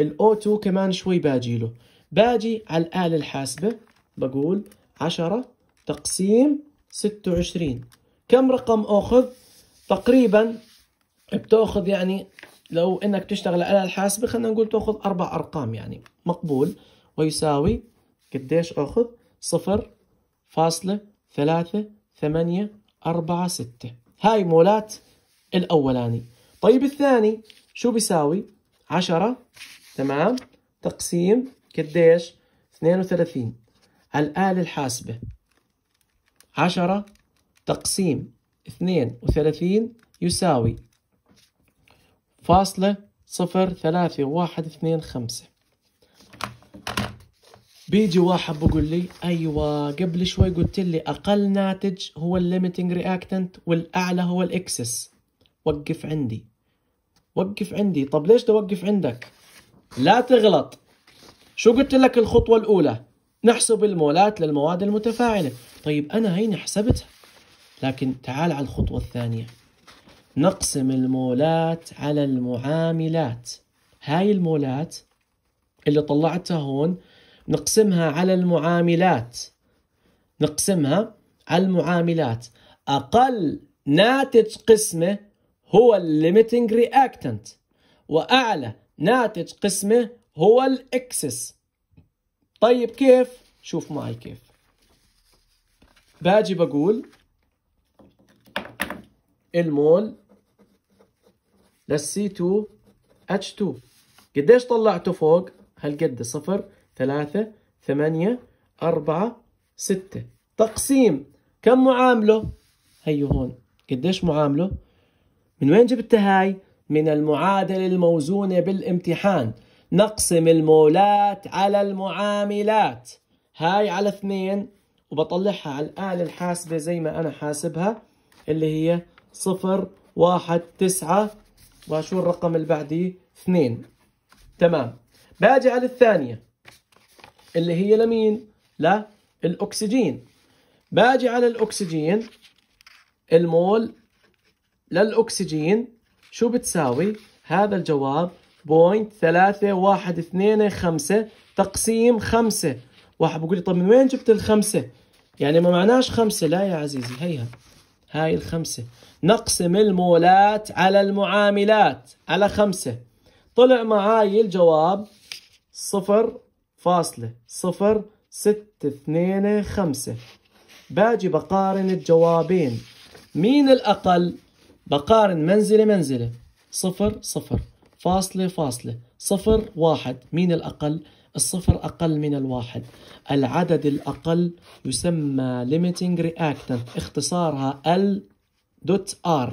الاو 2 كمان شوي باجيله باجي على الآلة الحاسبة بقول عشرة تقسيم ستة وعشرين. كم رقم أخذ؟ تقريبا بتأخذ يعني لو إنك تشتغل على الآلة الحاسبة خلينا نقول تأخذ أربع أرقام يعني. مقبول ويساوي قديش أخذ؟ صفر فاصلة ثلاثة ثمانية أربعة ستة. هاي مولات الأولاني. طيب الثاني شو بيساوي؟ عشرة. تمام. تقسيم قديش اثنين وثلاثين. على الآلة الحاسبة. عشرة تقسيم. اثنين وثلاثين يساوي. فاصلة صفر ثلاثة واحد اثنين خمسة. بيجي واحد بقول لي أيوه قبل شوي قلت لي أقل ناتج هو ال limiting reactant والأعلى هو ال excess وقف عندي. وقف عندي. طب ليش توقف عندك؟ لا تغلط. شو قلت لك الخطوة الأولى؟ نحسب المولات للمواد المتفاعلة. طيب أنا هيني حسبتها. لكن تعال على الخطوة الثانية. نقسم المولات على المعاملات. هاي المولات اللي طلعتها هون نقسمها على المعاملات. نقسمها على المعاملات. أقل ناتج قسمة هو ال limiting reactant وأعلى ناتج قسمة هو ال excess طيب كيف؟ شوف معي كيف باجي بقول المول للسي 2 اتش 2 قديش طلعته فوق؟ هالقد صفر ثلاثة ثمانية أربعة ستة تقسيم كم معاملة؟ هيو هون قديش معاملة؟ من وين جبتها هاي؟ من المعادلة الموزونة بالامتحان نقسم المولات على المعاملات. هاي على اثنين وبطلعها على الآلة الحاسبة زي ما أنا حاسبها اللي هي صفر واحد تسعة. وشو الرقم اللي بعديه؟ اثنين. تمام. باجي على الثانية اللي هي لمين؟ لا الأكسجين. باجي على الأكسجين المول للأكسجين شو بتساوي؟ هذا الجواب بوينت ثلاثة واحد اثنين خمسة. تقسيم خمسة. واحد بقول لي طب من وين جبت الخمسة؟ يعني ما معناش خمسة. لا يا عزيزي هيها هاي الخمسة. نقسم المولات على المعاملات على خمسة. طلع معاي الجواب صفر فاصلة صفر ستة اثنين خمسة. باجي بقارن الجوابين. مين الأقل؟ بقارن منزلة منزلة. صفر صفر. فاصلة فاصلة. صفر واحد مين الأقل الصفر أقل من الواحد. العدد الأقل يسمى limiting reactant اختصارها L دوت R.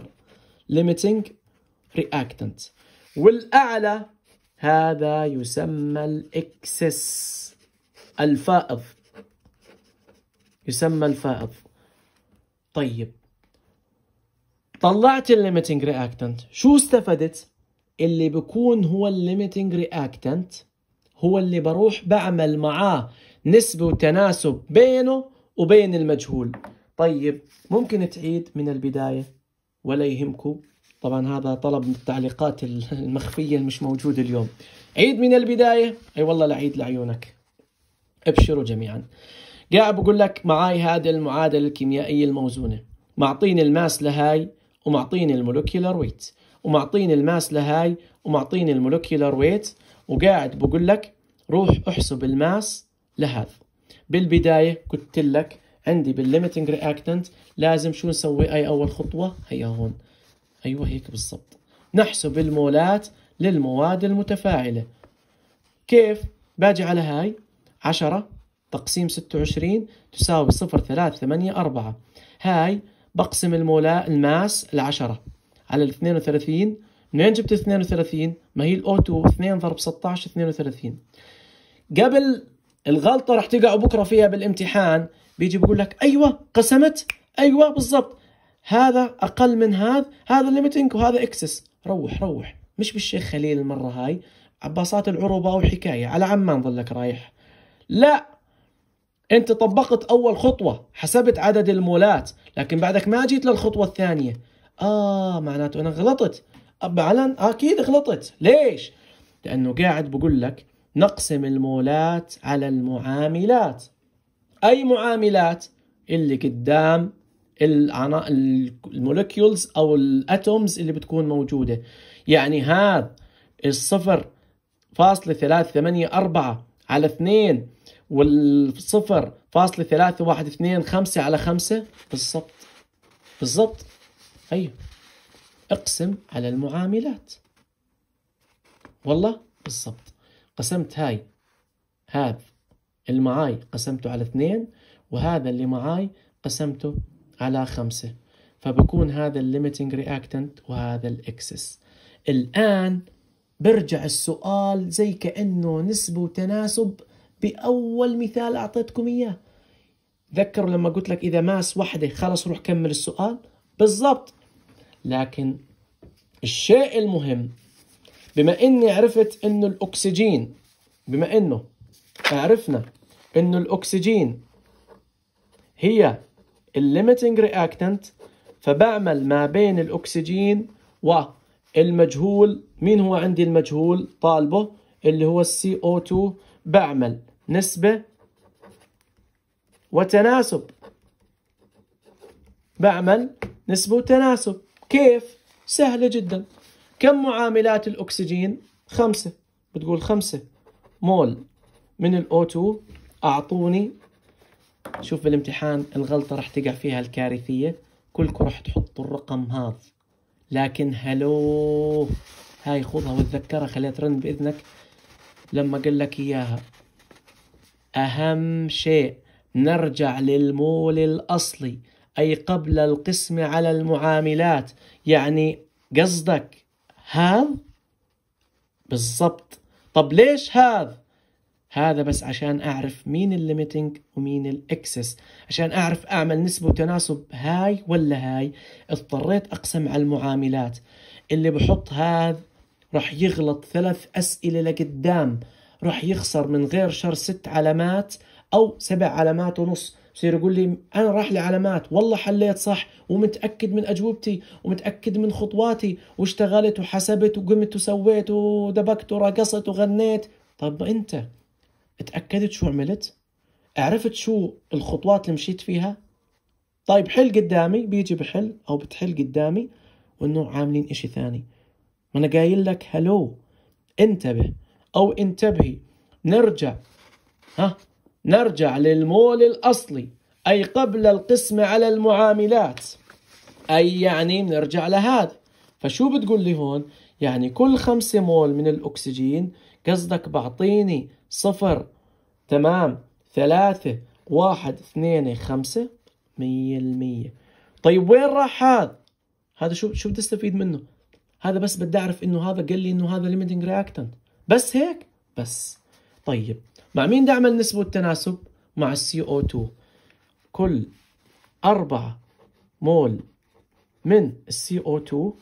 limiting reactant. والأعلى هذا يسمى الإكسس الفائض. يسمى الفائض. طيب. طلعت ال limiting reactant شو استفدت؟ اللي بكون هو ال limiting reactant هو اللي بروح بعمل معاه نسبة وتناسب بينه وبين المجهول. طيب ممكن تعيد من البداية؟ ولا يهمكم. طبعا هذا طلب من التعليقات المخفية المش موجودة اليوم. عيد من البداية؟ أي والله لعيد لعيونك. ابشروا جميعا. قاعد بقول لك معاي هذه المعادلة الكيميائية الموزونة. معطيني ال mass لهاي ومعطيني ال molecular weight. ومعطيني ال mass لهاي ومعطيني ال molecular weight وقاعد بقول لك روح احسب ال mass لهذا. بالبداية قلت لك عندي بال limiting reactant لازم شو نسوي؟ أي أول خطوة؟ هي هون. أيوه هيك بالضبط. نحسب المولات للمواد المتفاعلة. كيف؟ باجي على هاي. عشرة تقسيم ستة وعشرين تساوي صفر ثلاث ثمانية أربعة. هاي بقسم المولا الماس العشرة على ال 32 من وين جبت 32 ما هي الاو 2 2 ضرب 16 32 قبل الغلطة راح تقعوا بكره فيها بالامتحان بيجي بقول لك أيوه قسمت أيوه بالضبط. هذا أقل من هذا هذا limiting وهذا excess. روح روح. مش بالشيخ خليل المرة هاي. عباصات العروبة وحكايه على عمان ظلك رايح. لا. أنت طبقت أول خطوة حسبت عدد المولات لكن بعدك ما جيت للخطوة الثانية. آه معناته أنا غلطت. فعلا أكيد غلطت. ليش؟ لأنه قاعد بقول لك نقسم المولات على المعاملات. أي معاملات؟ اللي قدام المولكيولز أو الأتومز اللي بتكون موجودة. يعني هذا الصفر فاصلة ثلاثة ثمانية أربعة على اثنين والصفر فاصلة ثلاثة واحد اثنين خمسة على خمسة. بالضبط. بالضبط. أيوه اقسم على المعاملات. والله بالضبط. قسمت هاي هذا اللي معاي قسمته على اثنين وهذا اللي معاي قسمته على خمسة. فبكون هذا ال limiting reactant وهذا ال excess. الآن برجع السؤال زي كأنه نسبة وتناسب بأول مثال أعطيتكم إياه. ذكروا لما قلت لك إذا mass واحدة خلص روح كمل السؤال؟ بالضبط. لكن الشيء المهم بما إني عرفت إنه الأكسجين بما إنه عرفنا إنه الأكسجين هي ال limiting reactant فبعمل ما بين الأكسجين والمجهول مين هو عندي المجهول؟ طالبه اللي هو ال CO2 بعمل نسبة وتناسب. بعمل نسبة وتناسب. كيف؟ سهلة جدا. كم معاملات الأكسجين؟ خمسة. بتقول خمسة. مول. من الأو 2 أعطوني. شوف بالامتحان الغلطة راح تقع فيها الكارثية. كلكم راح تحطوا الرقم هذا. لكن هلو. هاي خذها وتذكرها خليها ترن بإذنك. لما قال لك إياها. أهم شيء نرجع للمول الأصلي. أي قبل القسم على المعاملات. يعني قصدك هذا بالضبط. طب ليش هذا هذا بس عشان أعرف مين ال limiting ومين ال excess. عشان أعرف أعمل نسبة وتناسب هاي ولا هاي اضطريت أقسم على المعاملات. اللي بحط هذا راح يغلط ثلاث أسئلة لقدام. راح يخسر من غير شر ست علامات أو سبع علامات ونص. بصير يقول لي أنا راح لي علامات والله حليت صح ومتأكد من أجوبتي ومتأكد من خطواتي واشتغلت وحسبت وقمت وسويت ودبكت ورقصت وغنيت. طب أنت اتأكدت شو عملت؟ عرفت شو الخطوات اللي مشيت فيها؟ طيب حل قدامي بيجي بحل أو بتحل قدامي وإنه عاملين إشي ثاني. ما أنا قايل لك هلو انتبه أو انتبهي نرجع ها؟ نرجع للمول الأصلي أي قبل القسم على المعاملات. أي يعني نرجع لهذا. فشو بتقول لي هون؟ يعني كل خمسة مول من الأكسجين قصدك بعطيني صفر تمام ثلاثة واحد اثنين خمسة؟ مية المية. طيب وين راح هذا؟ هذا شو شو بدي استفيد منه؟ هذا بس بدي أعرف إنه هذا قال لي إنه هذا limiting reactant بس هيك؟ بس. طيب. مع مين بدي اعمل نسبة التناسب مع ال CO2 كل أربعة مول من ال CO2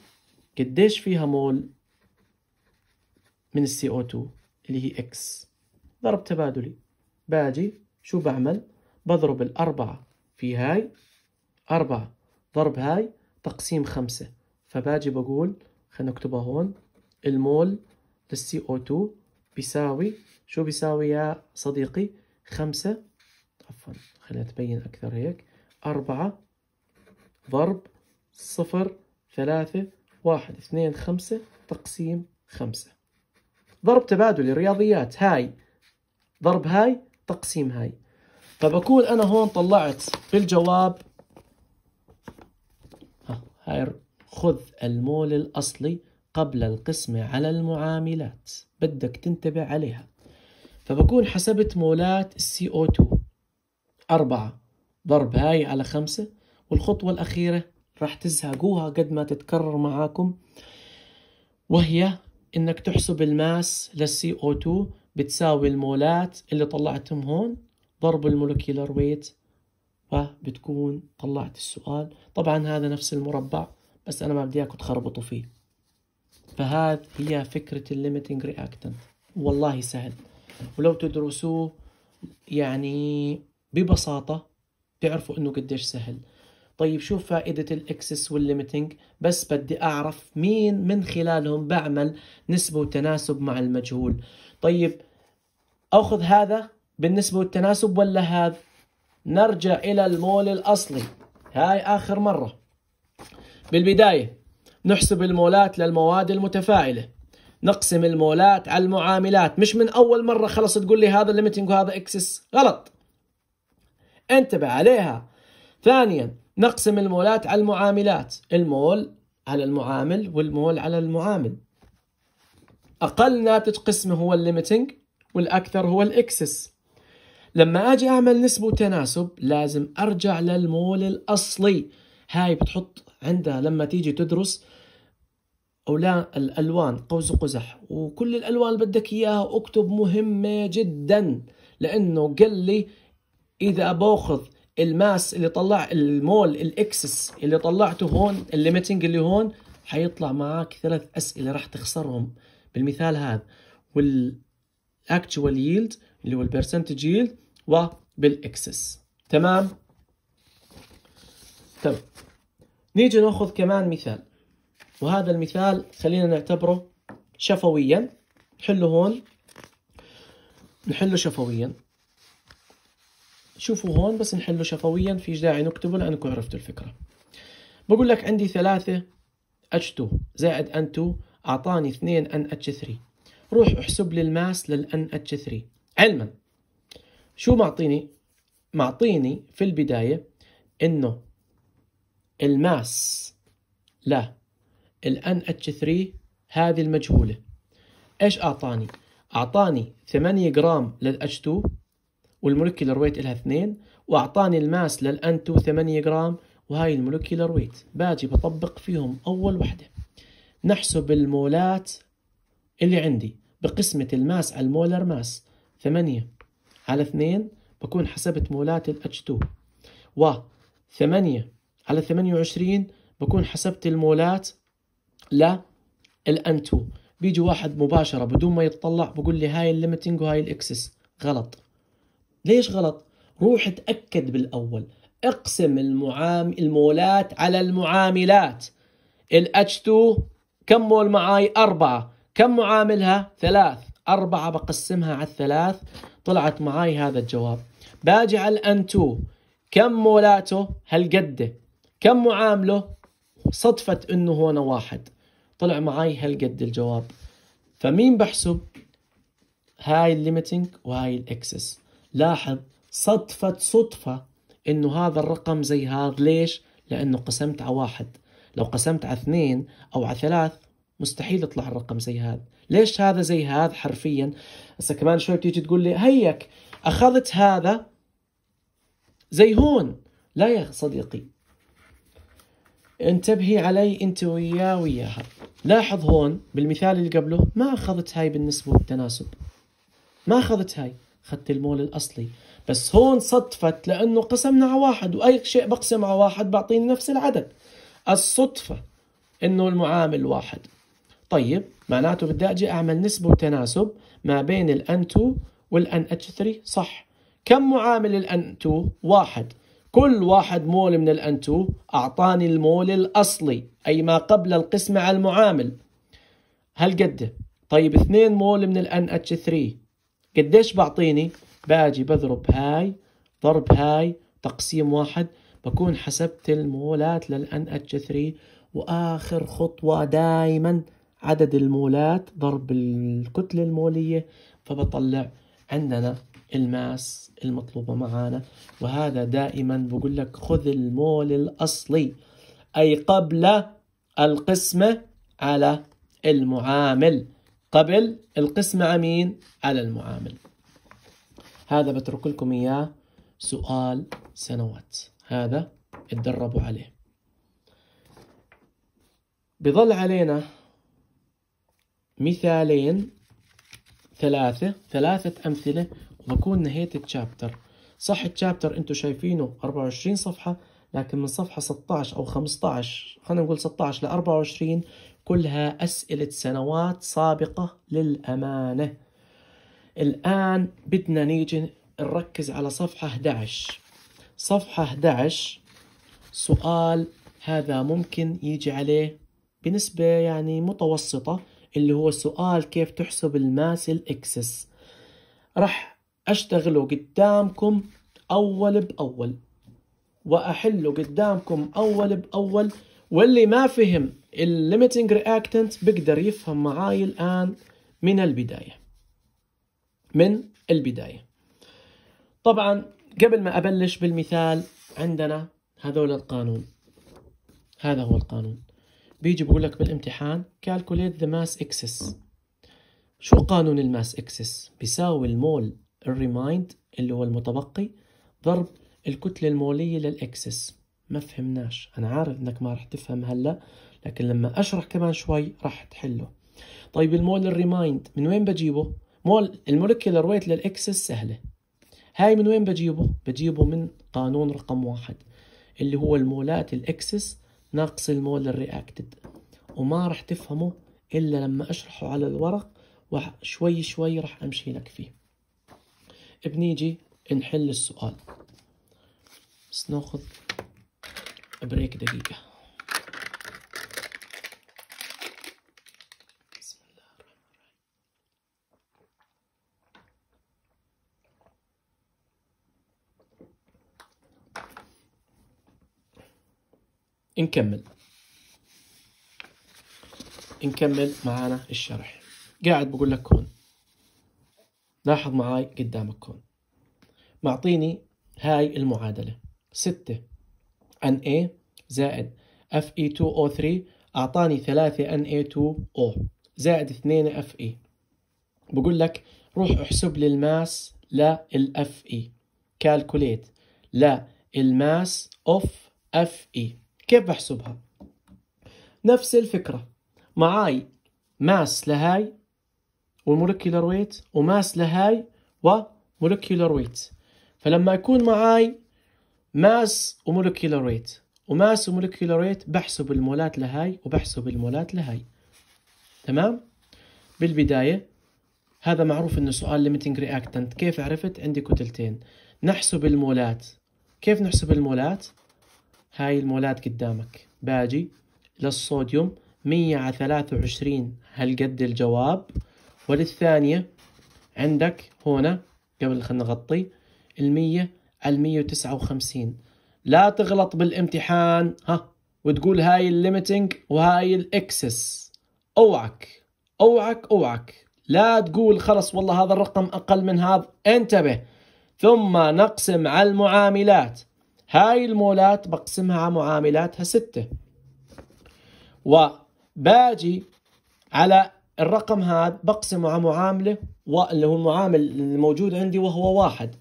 قديش فيها مول من ال CO2 اللي هي X ضرب تبادلي. باجي شو بعمل؟ بضرب الأربعة في هاي أربعة ضرب هاي تقسيم خمسة. فباجي بقول خلينا نكتبها هون المول للسي أو 2 بيساوي شو بيساوي يا صديقي؟ خمسة عفوا خلينا تبين أكثر هيك. أربعة ضرب صفر ثلاثة واحد. اثنين خمسة تقسيم خمسة. ضرب تبادلي رياضيات هاي. ضرب هاي تقسيم هاي. فبكون أنا هون طلعت في الجواب. هاي خذ المول الأصلي قبل القسمة على المعاملات. بدك تنتبه عليها. فبكون حسبت مولات السي أو 2 أربعة. ضرب هاي على خمسة. والخطوة الأخيرة راح تزهقوها قد ما تتكرر معاكم. وهي إنك تحسب ال mass لل CO2 بتساوي المولات اللي طلعتهم هون. ضرب ال molecular weight فبتكون طلعت السؤال. طبعا هذا نفس المربع بس أنا ما بدي إياكم تخربطوا فيه. فهذه هي فكرة ال limiting reactant. والله سهل. ولو تدرسوه يعني ببساطة تعرفوا إنه قديش سهل. طيب شو فائدة ال excess وال limiting بس بدي أعرف مين من خلالهم بعمل نسبة وتناسب مع المجهول. طيب أخذ هذا بالنسبة والتناسب ولا هذا؟ نرجع إلى المول الأصلي. هاي آخر مرة. بالبداية نحسب المولات للمواد المتفاعلة. نقسم المولات على المعاملات. مش من أول مرة خلص تقول لي هذا limiting وهذا excess غلط. انتبه عليها. ثانيا نقسم المولات على المعاملات. المول على المعامل والمول على المعامل. أقل ناتج قسمه هو ال limiting والأكثر هو ال excess لما أجي أعمل نسبة وتناسب لازم أرجع للمول الأصلي. هاي بتحط عندها لما تيجي تدرس أولا الألوان قوس قزح. وكل الألوان اللي بدك إياها أكتب مهمة جدا لأنه قال لي إذا باخذ ال mass اللي طلع المول ال excess اللي طلعته هون ال limiting اللي هون حيطلع معك ثلاث أسئلة راح تخسرهم. بالمثال هذا وال actual yield اللي هو ال percentage yield وبال excess تمام؟ تمام نيجي ناخذ كمان مثال. وهذا المثال خلينا نعتبره شفويا. نحله هون. نحله شفويا. شوفوا هون بس نحله شفويا. فيش داعي نكتبه لأنكم عرفتوا الفكرة. بقول لك عندي ثلاثة. H2 زائد N2 أعطاني 2 NH3 روح احسب لي الماس لل NH3 علما. شو معطيني؟ معطيني في البداية إنه ال mass لا. ال NH3 هذه المجهولة. إيش أعطاني؟ أعطاني 8 جرام لل H2 وال molecular weight لها 2 وأعطاني ال mass لل N2 8 جرام وهاي ال molecular weight. باجي بطبق فيهم أول وحدة. نحسب المولات اللي عندي. بقسمة ال mass على ال molar mass 8 على 2 بكون حسبت مولات ال H2 و 8 على 28 بكون حسبت المولات ل N2 بيجي واحد مباشرة بدون ما يتطلع بقول لي هاي ال limiting وهاي ال excess غلط. ليش غلط؟ روح اتأكد بالأول. اقسم المعام المولات على المعاملات. ال H2 كم مول معاي؟ أربعة. كم معاملها؟ ثلاث. أربعة بقسمها على الثلاث. طلعت معاي هذا الجواب. باجي على ال N2 كم مولاته؟ هالقده كم معامله؟ صدفة إنه هون واحد. طلع معاي هالقد الجواب. فمين بحسب؟ هاي ال limiting وهاي ال excess. لاحظ صدفة صدفة إنه هذا الرقم زي هذا. ليش؟ لأنه قسمت على واحد. لو قسمت على اثنين أو على ثلاث مستحيل يطلع الرقم زي هذا. ليش هذا زي هذا حرفيا؟ هسه كمان شوي بتيجي تقول لي هيك أخذت هذا زي هون. لا يا صديقي. انتبهي علي انت وياه وياها. لاحظ هون بالمثال اللي قبله ما أخذت هاي بالنسبة والتناسب. ما أخذت هاي. أخذت المول الأصلي. بس هون صدفت لأنه قسمنا على واحد وأي شيء بقسم على واحد بعطيني نفس العدد. الصدفة إنه المعامل واحد. طيب معناته بدي أجي أعمل نسبة وتناسب ما بين ال N2 وال NH3 صح. كم معامل ال N2 واحد. كل واحد مول من ال N2 أعطاني المول الأصلي أي ما قبل القسمة على المعامل. هل قده طيب 2 مول من ال NH3 قديش بعطيني؟ باجي بضرب هاي ضرب هاي تقسيم واحد بكون حسبت المولات لل NH3 وآخر خطوة دايما عدد المولات ضرب الكتلة المولية فبطلع عندنا الماس. المطلوبة معانا. وهذا دائما بقول لك خذ المول الأصلي أي قبل القسمة على المعامل. قبل القسمة عمين على المعامل. هذا بترك لكم إياه سؤال سنوات. هذا اتدربوا عليه. بظل علينا مثالين ثلاثة ثلاثة أمثلة وبكون نهيت التشابتر صح التشابتر أنتم شايفينه 24 صفحة لكن من صفحة 16 أو 15 خلينا نقول 16 ل 24 كلها أسئلة سنوات سابقة للأمانة. الآن بدنا نيجي نركز على صفحة 11 صفحة 11 سؤال هذا ممكن يجي عليه بنسبة يعني متوسطة اللي هو سؤال كيف تحسب ال mass ال excess راح أشتغله قدامكم أول بأول وأحله قدامكم أول بأول. واللي ما فهم ال limiting reactant بيقدر يفهم معاي الآن من البداية من البداية. طبعا قبل ما أبلش بالمثال عندنا هذول القانون هذا هو القانون. بيجي بقول لك بالامتحان calculate the mass excess. شو قانون ال mass excess؟ بيساوي المول ال remained اللي هو المتبقي ضرب الكتلة المولية لل excess. ما فهمناش. أنا عارف إنك ما راح تفهم هلأ لكن لما أشرح كمان شوي راح تحله. طيب المول ال remained من وين بجيبه؟ مول ال molecular weight لل excess سهلة. هاي من وين بجيبه؟ بجيبه من قانون رقم واحد اللي هو المولات ال excess ناقص المول ال reacted. وما راح تفهمه إلا لما أشرحه على الورق وشوي شوي راح أمشي لك فيه. بنيجي نحل السؤال. بس ناخذ بريك دقيقة. بسم الله الرحمن الرحيم. نكمل. نكمل معانا الشرح. قاعد بقول لك هون. لاحظ معاي قدامك هون. معطيني هاي المعادلة. ستة. Na زائد Fe2O3 أعطاني ثلاثة Na2O زائد اثنين Fe بقول لك روح احسب لي ال mass لل Fe calculate the mass of Fe كيف بحسبها؟ نفس الفكرة. معاي mass لهاي وال molecular weight و mass لهاي و molecular weight. فلما يكون معاي mass و molecular weight و mass و molecular weight بحسب المولات لهاي وبحسب المولات لهاي. تمام؟ بالبداية هذا معروف إنه سؤال limiting reactant كيف عرفت؟ عندي كتلتين. نحسب المولات. كيف نحسب المولات؟ هاي المولات قدامك. باجي للصوديوم مية على ثلاثة وعشرين. هالقد الجواب؟ وللثانية عندك هنا قبل خلنا نغطي المية المية وتسعة وخمسين. لا تغلط بالامتحان ها وتقول هاي ال limiting وهاي ال excess. أوعك أوعك أوعك. لا تقول خلص والله هذا الرقم أقل من هذا انتبه. ثم نقسم على المعاملات. هاي المولات بقسمها على معاملاتها ستة. وباجي على الرقم هذا بقسمه على معاملة واللي هو المعامل الموجود عندي وهو واحد.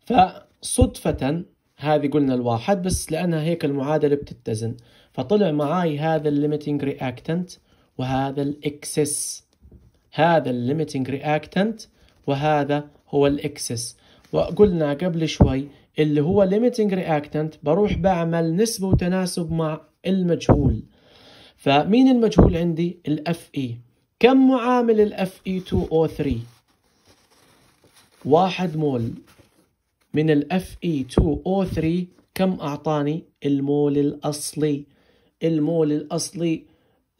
فصدفة هذه قلنا الواحد بس لأنها هيك المعادلة بتتزن. فطلع معاي هذا ال limiting reactant وهذا ال excess. هذا ال limiting reactant وهذا هو ال excess. وقلنا قبل شوي اللي هو limiting reactant بروح بعمل نسبة وتناسب مع المجهول. فمين المجهول عندي؟ ال Fe. كم معامل ال Fe 2 O 3 واحد مول. من ال Fe 2 O 3 كم أعطاني؟ المول الأصلي. المول الأصلي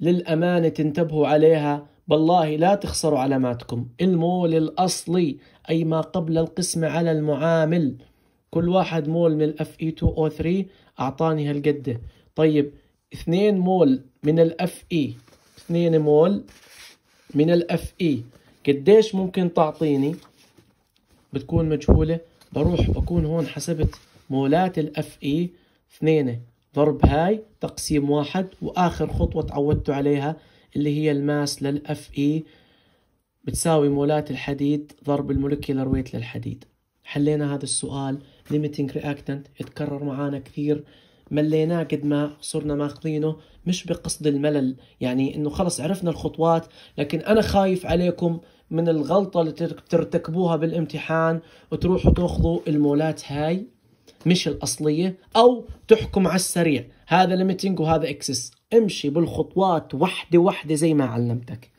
للأمانة تنتبهوا عليها. بالله لا تخسروا علاماتكم. المول الأصلي أي ما قبل القسمه على المعامل. كل واحد مول من ال Fe 2 O 3 أعطاني هالقده طيب 2 مول من ال Fe 2 مول من الاف اي قديش ممكن تعطيني؟ بتكون مجهولة. بروح بكون هون حسبت مولات ال Fe 2 ضرب هاي تقسيم واحد. وآخر خطوة تعودتوا عليها اللي هي ال mass لل Fe بتساوي مولات الحديد ضرب ال molecular weight للحديد. حلينا هذا السؤال. Limiting reactant. يتكرر معانا كثير. مليناه قد ما صرنا ماخذينه. مش بقصد الملل. يعني إنه خلص عرفنا الخطوات لكن أنا خايف عليكم من الغلطة اللي ترتكبوها بالامتحان وتروحوا تأخذوا المولات هاي مش الأصلية أو تحكم على السريع. هذا limiting وهذا excess امشي بالخطوات وحدة وحدة زي ما علمتك.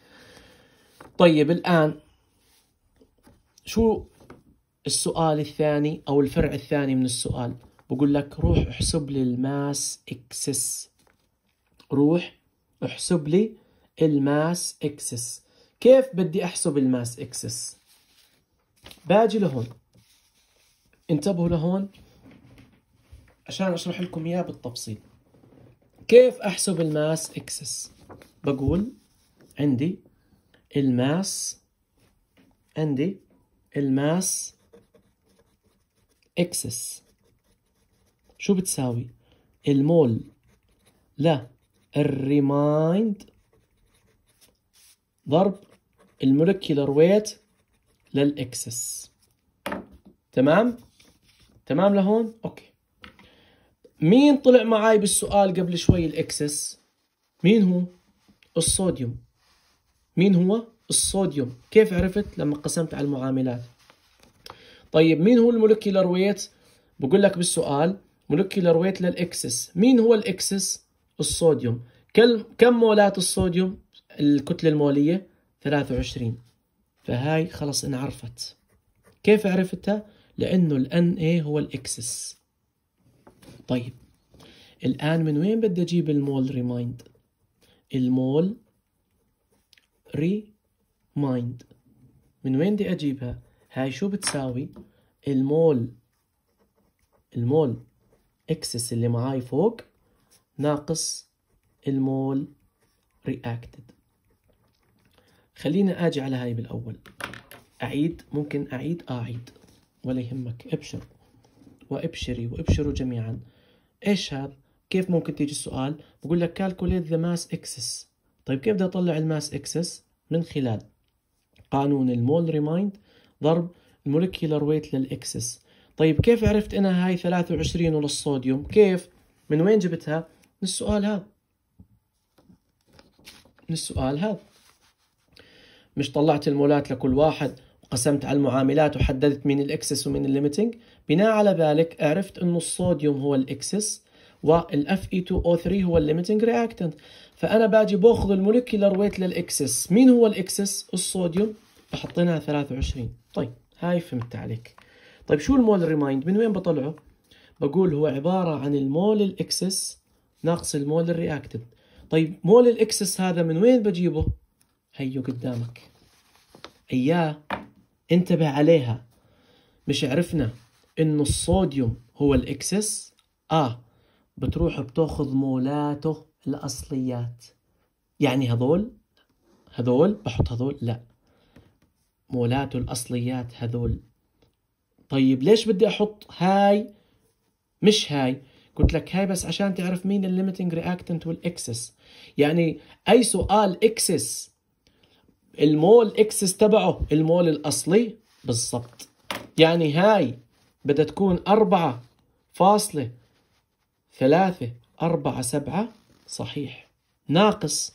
طيب الآن شو السؤال الثاني أو الفرع الثاني من السؤال؟ بقول لك روح احسب لي ال mass excess روح احسب لي ال mass excess. كيف بدي أحسب ال mass excess؟ باجي لهون. انتبهوا لهون عشان أشرح لكم إياه بالتفصيل. كيف أحسب ال mass excess؟ بقول عندي ال mass عندي ال mass excess. شو بتساوي؟ المول. لا. ال remained ضرب ال molecular weight لل excess. تمام؟ تمام لهون؟ okay. مين طلع معاي بالسؤال قبل شوي ال excess؟ مين هو؟ الصوديوم. مين هو؟ الصوديوم. كيف عرفت؟ لما قسمت على المعاملات. طيب مين هو ال molecular weight؟ بقول لك بالسؤال molecular weight لل excess. مين هو ال excess؟ الصوديوم كم مولات الصوديوم الكتلة المولية 23 فهاي خلص انعرفت كيف عرفتها؟ لأنه ال NA هو ال excess طيب الآن من وين بدي أجيب المول remained؟ المول remained من وين بدي أجيبها؟ هاي شو بتساوي؟ المول المول excess اللي معاي فوق ناقص المول reacted خلينا آجي على هاي بالأول. أعيد ممكن أعيد؟ أعيد. ولا يهمك. ابشر وإبشري وإبشروا جميعا. إيش هذا؟ كيف ممكن تيجي السؤال؟ بقول لك calculate the mass excess. طيب كيف بدي أطلع ال mass excess من خلال. قانون المول remained ضرب ال molecular weight لل excess. طيب كيف عرفت إنها هاي 23 وللصوديوم؟ كيف؟ من وين جبتها؟ من السؤال هذا. من السؤال هذا. مش طلعت المولات لكل واحد وقسمت على المعاملات وحددت مين ال excess ومين ال limiting؟ بناء على ذلك عرفت إنه الصوديوم هو ال excess وال Fe 2 O 3 هو ال limiting reactant فأنا باجي بأخذ ال molecular weight لل excess. مين هو ال excess؟ الصوديوم. بحطيناها 23 طيب هاي فهمت عليك. طيب شو المول remained؟ من وين بطلعه؟ بقول هو عبارة عن المول ال excess ناقص المول ال reacted طيب مول ال excess هذا من وين بجيبه؟ هيو قدامك. إياه انتبه عليها. مش عرفنا إنه الصوديوم هو ال excess؟ آه بتروح بتأخذ مولاته الأصليات. يعني هذول؟ هذول؟ بحط هذول؟ لا. مولاته الأصليات هذول. طيب ليش بدي أحط هاي؟ مش هاي. قلت لك هاي بس عشان تعرف مين ال limiting reactant وال excess يعني أي سؤال excess المول excess تبعه المول الأصلي بالضبط. يعني هاي بدها تكون أربعة فاصلة ثلاثة أربعة سبعة صحيح. ناقص.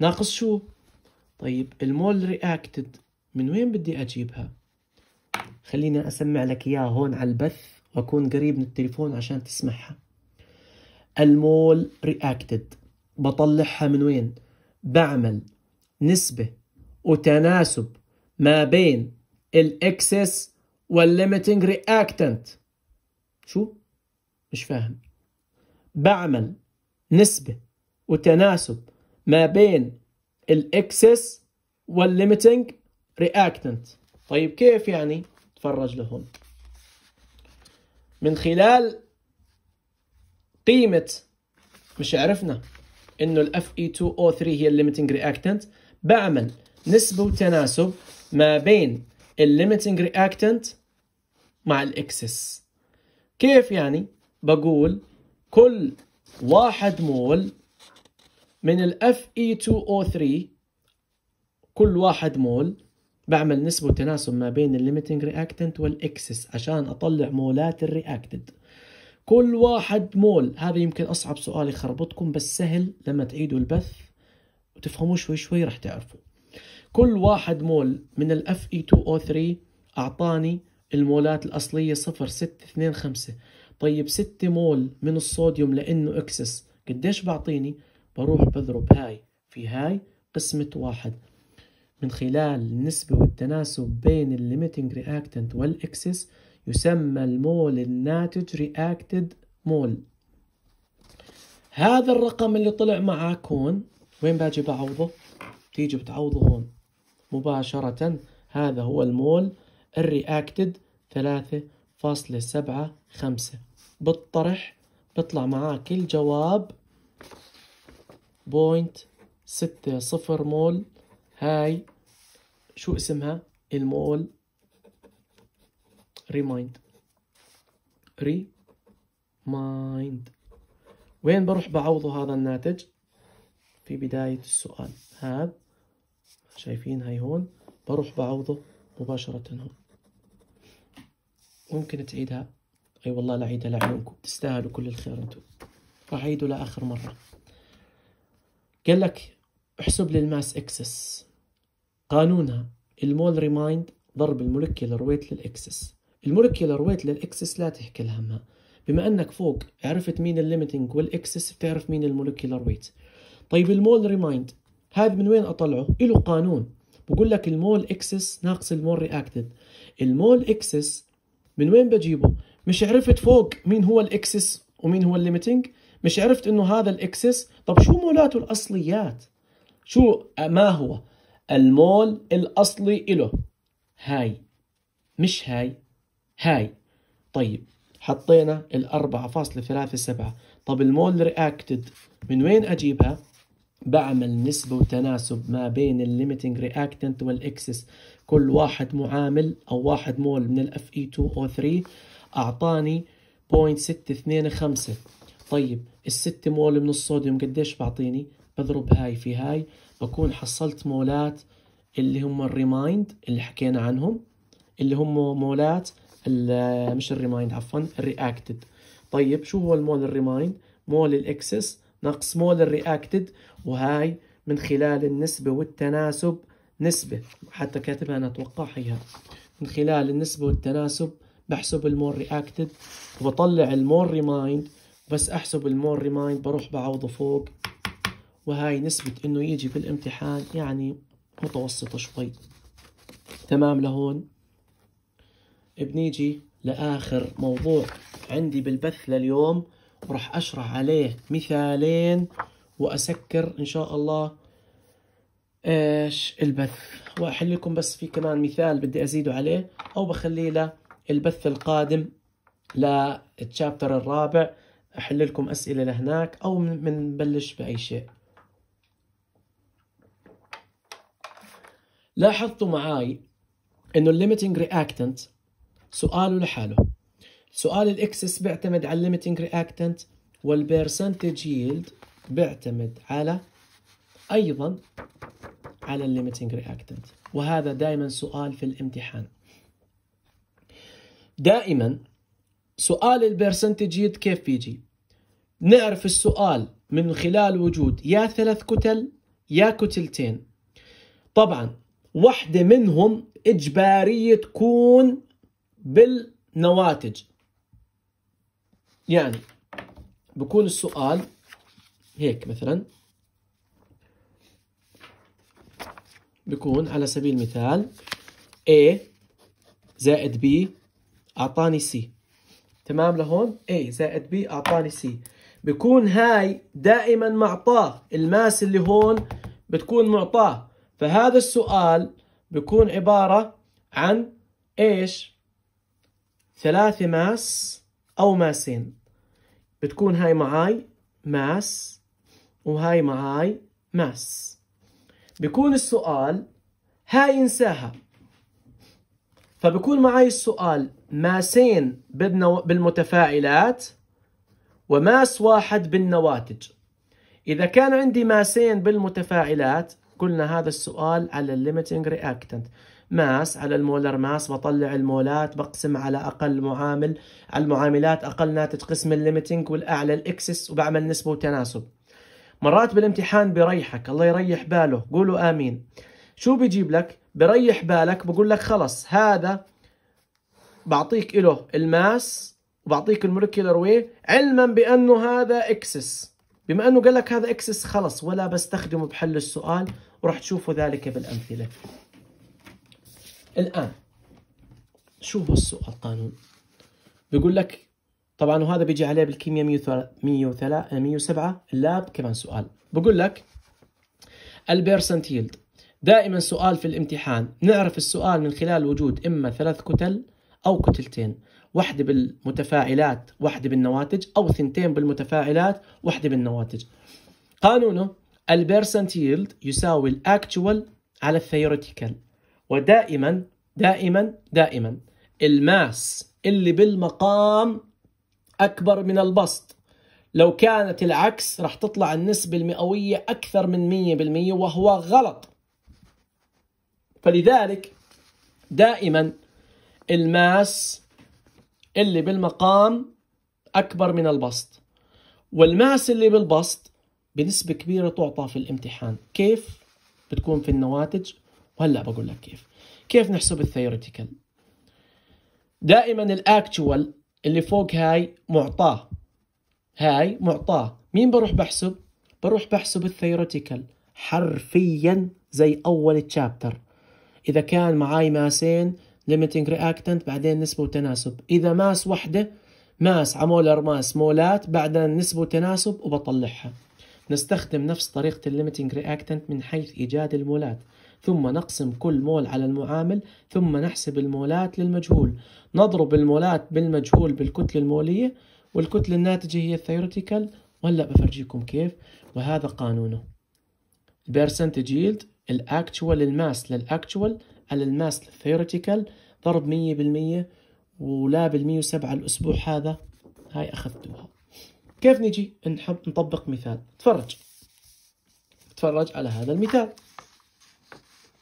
ناقص شو؟ طيب المول reacted من وين بدي أجيبها؟ خليني أسمع لك إياها هون على البث وأكون قريب من التليفون عشان تسمعها. المول reacted بطلعها من وين؟ بعمل نسبة وتناسب ما بين ال excess وال limiting reactant شو؟ مش فاهم. بعمل نسبة وتناسب ما بين ال excess وال limiting reactant طيب كيف يعني تفرج لهون؟ من خلال قيمة مش عرفنا إنه الـ Fe2O3 هي الـ limiting reactant بعمل نسبة وتناسب ما بين الـ limiting reactant مع الـ excess كيف يعني؟ بقول كل واحد مول من الاف اي 2 أو 3 كل واحد مول بعمل نسبة وتناسب ما بين الـ limiting reactant والـ excess عشان أطلع مولات الـ reacted كل واحد مول. هذا يمكن أصعب سؤال يخربطكم بس سهل لما تعيدوا البث وتفهموا شوي شوي راح تعرفوا. كل واحد مول من الاف اي 2 أو 3 أعطاني المولات الأصلية 0.625 طيب 6 مول من الصوديوم لأنه excess قديش بعطيني؟ بروح بضرب هاي. في هاي قسمة واحد. من خلال النسبة والتناسب بين الـ limiting reactant والـ excess يسمى المول الناتج reacted مول. هذا الرقم اللي طلع معك هون وين باجي بعوضه؟ تيجي بتعوضه هون. مباشرة هذا هو المول الـ reacted ثلاثة فاصلة سبعة خمسة. بالطرح بيطلع معاك الجواب point ستة صفر مول. هاي شو اسمها؟ المول remained remained وين بروح بعوضه هذا الناتج؟ في بداية السؤال. هذا شايفين هاي هون. بروح بعوضه مباشرة هون. ممكن تعيدها؟ أي والله لا عيدها لعيونكم تستاهلوا كل الخير أنتم. راح أعيده لآخر مرة. قال لك احسب لي الـ mass excess. قانونها المول remained ضرب الـ molecular weight للـ excess. الـ molecular weight للـ excess لا تحكي همها بما أنك فوق عرفت مين الـ limiting والـ excess بتعرف مين الـ molecular weight. طيب المول remained. هذا من وين أطلعه؟ له قانون. بقول لك المول excess ناقص المول reacted. المول excess من وين بجيبه؟ مش عرفت فوق مين هو الـ excess ومين هو الـ limiting؟ مش عرفت إنه هذا الـ excess طب شو مولاته الأصليات؟ شو ما هو؟ المول الأصلي له هاي. مش هاي. هاي. طيب حطينا ثلاثة سبعة. طب المول reacted من وين أجيبها؟ بعمل نسبة وتناسب ما بين الـ limiting reactant والـ excess كل واحد معامل أو واحد مول من الاف اي 2 أو 3 أعطاني 0.625 طيب الست مول من الصوديوم قديش بعطيني؟ بضرب هاي في هاي. بكون حصلت مولات اللي هم الـ remained اللي حكينا عنهم اللي هم مولات مش الـ remained عفوا الـ reacted. طيب شو هو المول ال remained؟ مول الـ excess نقص مول ال reacted وهاي من خلال النسبة والتناسب نسبة. حتى كاتبها أنا أتوقع هيها. من خلال النسبة والتناسب بحسب المول reacted. وبطلع المول remained بس أحسب المول remained بروح بعوضه فوق. وهاي نسبة إنه يجي في الامتحان يعني متوسطة شوي. تمام لهون. بنيجي لآخر موضوع عندي بالبث لليوم وراح أشرح عليه مثالين وأسكر إن شاء الله إيش البث. وأحل لكم بس في كمان مثال بدي أزيده عليه أو بخليه للبث القادم للتشابتر الرابع. أحل لكم أسئلة لهناك أو بنبلش بأي شيء. لاحظتوا معاي إنه الـ limiting reactant سؤاله لحاله. سؤال الـ excess بيعتمد على الـ limiting reactant والـ percentage yield بيعتمد على أيضا على الـ limiting reactant وهذا دائما سؤال في الامتحان. دائما سؤال الـ percentage yield كيف بيجي؟ نعرف السؤال من خلال وجود يا ثلاث كتل يا كتلتين. طبعا واحدة منهم إجبارية تكون بالنواتج. يعني بكون السؤال هيك مثلا. بكون على سبيل المثال A زائد B أعطاني C. تمام لهون؟ A زائد B أعطاني C. بكون هاي دائما معطاة. الـ mass اللي هون بتكون معطاة. فهذا السؤال بيكون عبارة عن إيش؟ ثلاثة mass أو ماسين. بتكون هاي معاي mass وهاي معاي mass. بيكون السؤال هاي انساها. فبكون معاي السؤال ماسين بالمتفاعلات و mass واحد بالنواتج. إذا كان عندي ماسين بالمتفاعلات قلنا هذا السؤال على الـ limiting reactant، mass على الـ molar mass بطلع المولات بقسم على أقل معامل. على المعاملات أقل ناتج قسم الـ limiting والأعلى الـ excess وبعمل نسبة وتناسب. مرات بالامتحان بريحك الله يريح باله. قولوا آمين. شو بيجيب لك؟ بريح بالك بقول لك خلص هذا بعطيك له الـ mass وبعطيك الـ molecular weight علما بأنه هذا excess. بما أنه قال لك هذا excess خلص ولا بستخدمه بحل السؤال وراح تشوفوا ذلك بالأمثلة. الآن شو هو السؤال القانون. بيقول لك طبعا وهذا بيجي عليه بالكيمياء 103 107 الـ lab كمان سؤال. بقول لك الـ percent yield دائما سؤال في الامتحان. نعرف السؤال من خلال وجود إما ثلاث كتل أو كتلتين. واحدة بالمتفاعلات واحدة بالنواتج أو ثنتين بالمتفاعلات واحدة بالنواتج. قانونه ال percent yield يساوي ال actual على ال theoretical. ودائما دائما دائما ال mass اللي بالمقام أكبر من البسط. لو كانت العكس راح تطلع النسبة المئوية أكثر من 100% وهو غلط. فلذلك دائما ال mass اللي بالمقام أكبر من البسط. وال mass اللي بالبسط بنسبة كبيرة تعطى في الامتحان. كيف؟ بتكون في النواتج. وهلا بقول لك كيف. كيف نحسب ال theoretical دائما ال actual اللي فوق هاي معطاه. هاي معطاه. مين بروح بحسب؟ بروح بحسب ال theoretical حرفيا زي أول chapter إذا كان معاي mass ين limiting reactant بعدين نسبة وتناسب. إذا mass وحدة mass ع molar mass مولات بعدين نسبة وتناسب وبطلعها. نستخدم نفس طريقة ال limiting reactant من حيث إيجاد المولات. ثم نقسم كل مول على المعامل ثم نحسب المولات للمجهول. نضرب المولات بالمجهول بالكتلة المولية والكتلة الناتجة هي ال theoretical وهلا بفرجيكم كيف. وهذا قانونه. البرسنتج يلد الاكتشوال الماس للاكتشوال على الماس للثيوريتيكال ضرب مية بالمية ولا بالمية وسبعة الأسبوع هذا. هاي أخذتوها. كيف نجي؟ نحب نطبق مثال. تفرج. تفرج على هذا المثال.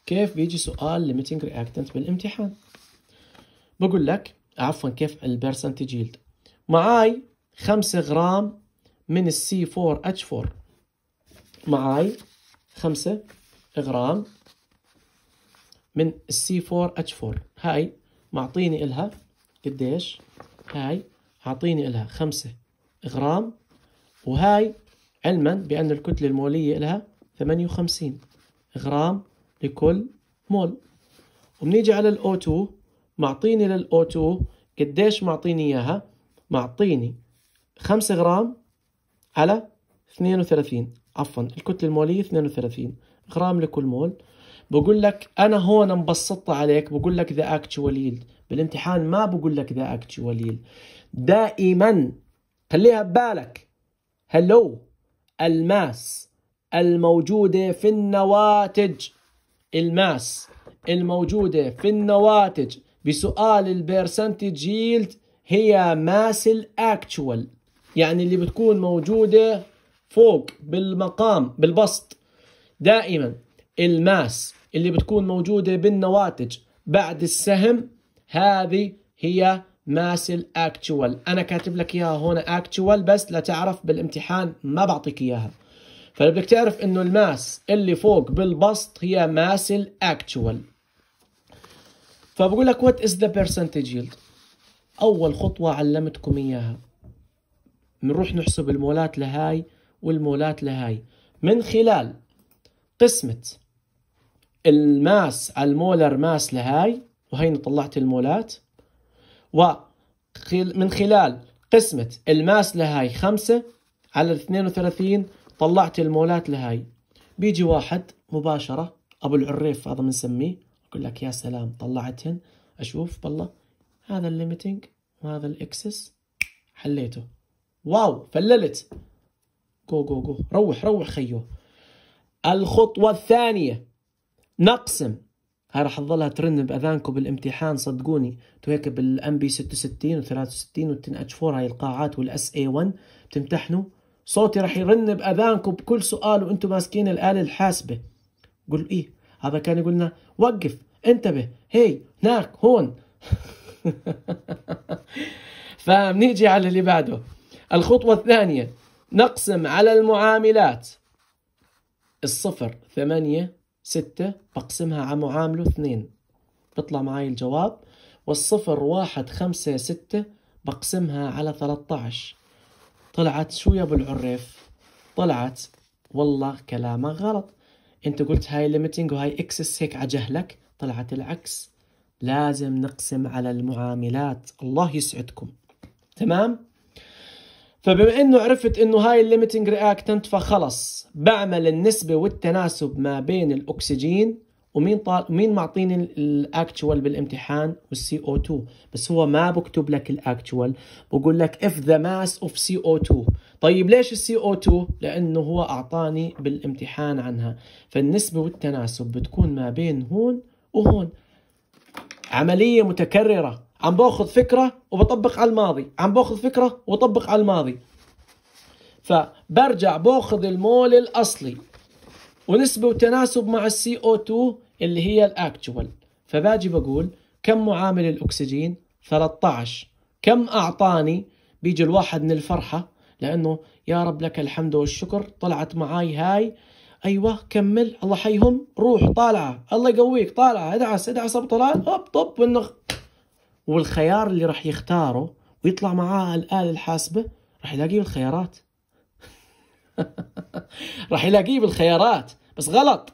كيف بيجي سؤال limiting reactant بالامتحان؟ بقول لك عفوا كيف ال percentage yield معاي خمسة غرام من ال C 4 H 4 معاي خمسة غرام من ال C 4 H 4 هاي معطيني إلها قديش؟ هاي عطيني إلها خمسة غرام. وهاي علما بأن الكتلة المولية إلها 58 غرام. لكل مول. وبنيجي على ال O 2 معطيني لل O 2 قديش معطيني إياها؟ معطيني 5 غرام على 32 عفوا الكتلة المولية 32 غرام لكل مول. بقول لك أنا هون مبسطها عليك. بقول لك the actual yield بالامتحان ما بقول لك the actual yield دائما خليها ببالك. هلو ال mass الموجودة في النواتج. ال mass الموجودة في النواتج بسؤال ال percentage yield هي mass ال actual يعني اللي بتكون موجودة فوق بالمقام بالبسط. دائما ال mass اللي بتكون موجودة بالنواتج بعد السهم هذه هي mass ال actual أنا كاتب لك إياها هنا actual بس لا تعرف بالامتحان ما بعطيك إياها. فبدك تعرف إنه ال mass اللي فوق بالبسط هي mass ال actual فبقول لك what is the percentage yield أول خطوة علمتكم إياها. بنروح نحسب المولات لهاي والمولات لهاي. من خلال قسمة ال mass على ال molar mass لهاي وهينا طلعت المولات ومن خلال قسمة الماس لهاي خمسة على الاثنين وثلاثين طلعت المولات لهاي. بيجي واحد مباشرة أبو العريف هذا بنسميه أقول لك يا سلام طلعتهن. أشوف بالله هذا الليمتنج وهذا الإكسس حليته. واو فللت. جو جو جو. روح روح خيو. الخطوة الثانية نقسم. هاي راح تظلها ترن بأذانكم بالامتحان صدقوني. تو هيك بالام بي 66 و63 والتن اتش 4 هاي القاعات والاس اي 1 بتمتحنوا. صوتي راح يرن باذانكم بكل سؤال وأنتم ماسكين الآلة الحاسبة. قول إيه؟ هذا كان يقولنا وقف انتبه هي هناك هون. فبنيجي على اللي بعده. الخطوة الثانية نقسم على المعاملات. الصفر ثمانية ستة بقسمها على معامله اثنين. بيطلع معي الجواب. والصفر واحد خمسة ستة بقسمها على ثلاثة عشر. طلعت شو يا أبو العريف. طلعت. والله كلامك غلط. أنت قلت هاي limiting وهاي excess هيك عجهلك. طلعت العكس. لازم نقسم على المعاملات. الله يسعدكم. تمام؟ فبما إنه عرفت إنه هاي ال limiting reactant فخلص. بعمل النسبة والتناسب ما بين الأكسجين ومين طال مين معطيني ال actual بالامتحان وال CO 2 بس هو ما بكتب لك ال actual بقول لك if the mass of CO 2 طيب ليش ال CO 2 لأنه هو أعطاني بالامتحان عنها. فالنسبة والتناسب بتكون ما بين هون وهون. عملية متكررة. عم باخذ فكرة وبطبق على الماضي. عم باخذ فكرة وبطبق على الماضي. فبرجع باخذ المول الأصلي. ونسبة وتناسب مع ال CO 2 اللي هي الاكتوال فباجي بقول كم معامل الأكسجين؟ 13 كم أعطاني؟ بيجي الواحد من الفرحة لأنه يا رب لك الحمد والشكر طلعت معاي هاي. أيوه كمل. الله حيهم. روح طالعة. الله يقويك طالعة. ادعس ادعس أبو طلال. هوب طب والنغ والخيار اللي راح يختاره ويطلع معاه الآلة الحاسبة راح يلاقيه بالخيارات. راح يلاقيه بالخيارات. بس غلط.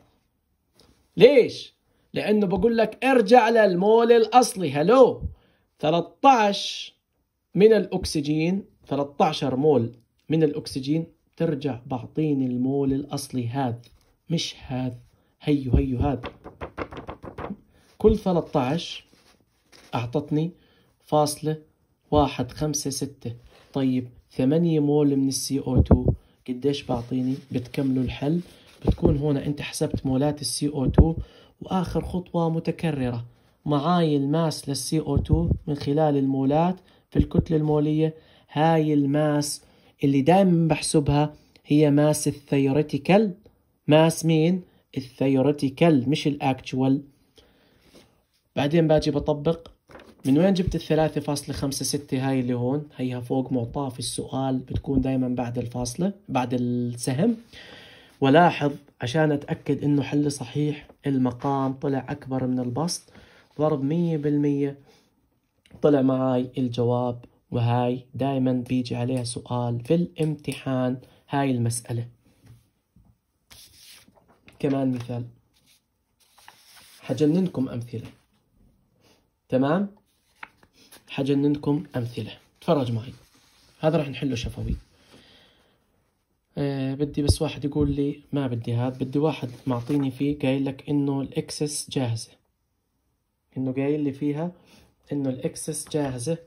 ليش؟ لأنه بقول لك ارجع للمول الأصلي هلو؟ 13 من الأكسجين 13 مول من الأكسجين ترجع بعطيني المول الأصلي هذا مش هذا هيو هيو هذا. كل 13 أعطتني فاصلة واحد خمسة ستة. طيب ثمانية مول من ال CO 2 قديش بعطيني؟ بتكملوا الحل؟ بتكون هنا انت حسبت مولات ال CO 2 وآخر خطوة متكررة. معاي ال mass لل CO 2 من خلال المولات في الكتلة المولية. هاي ال mass اللي دائما بحسبها هي mass ال theoretical mass مين؟ ال theoretical مش ال actual بعدين باجي بطبق. من وين جبت الثلاثة فاصلة خمسة ستة هاي اللي هون؟ هيها فوق معطاة في السؤال بتكون دايما بعد الفاصلة بعد السهم. ولاحظ عشان أتأكد إنه حل صحيح المقام طلع أكبر من البسط ضرب مية بالمية طلع معاي الجواب وهاي دايما بيجي عليها سؤال في الامتحان هاي المسألة. كمان مثال. حجننكم أمثلة. تمام؟ حجننكم أمثلة. تفرج معي. هذا راح نحله شفوي. أه بدي بس واحد يقول لي ما بدي هذا بدي واحد معطيني فيه قايل لك إنه ال excess جاهزة. إنه قايل لي فيها إنه ال excess جاهزة.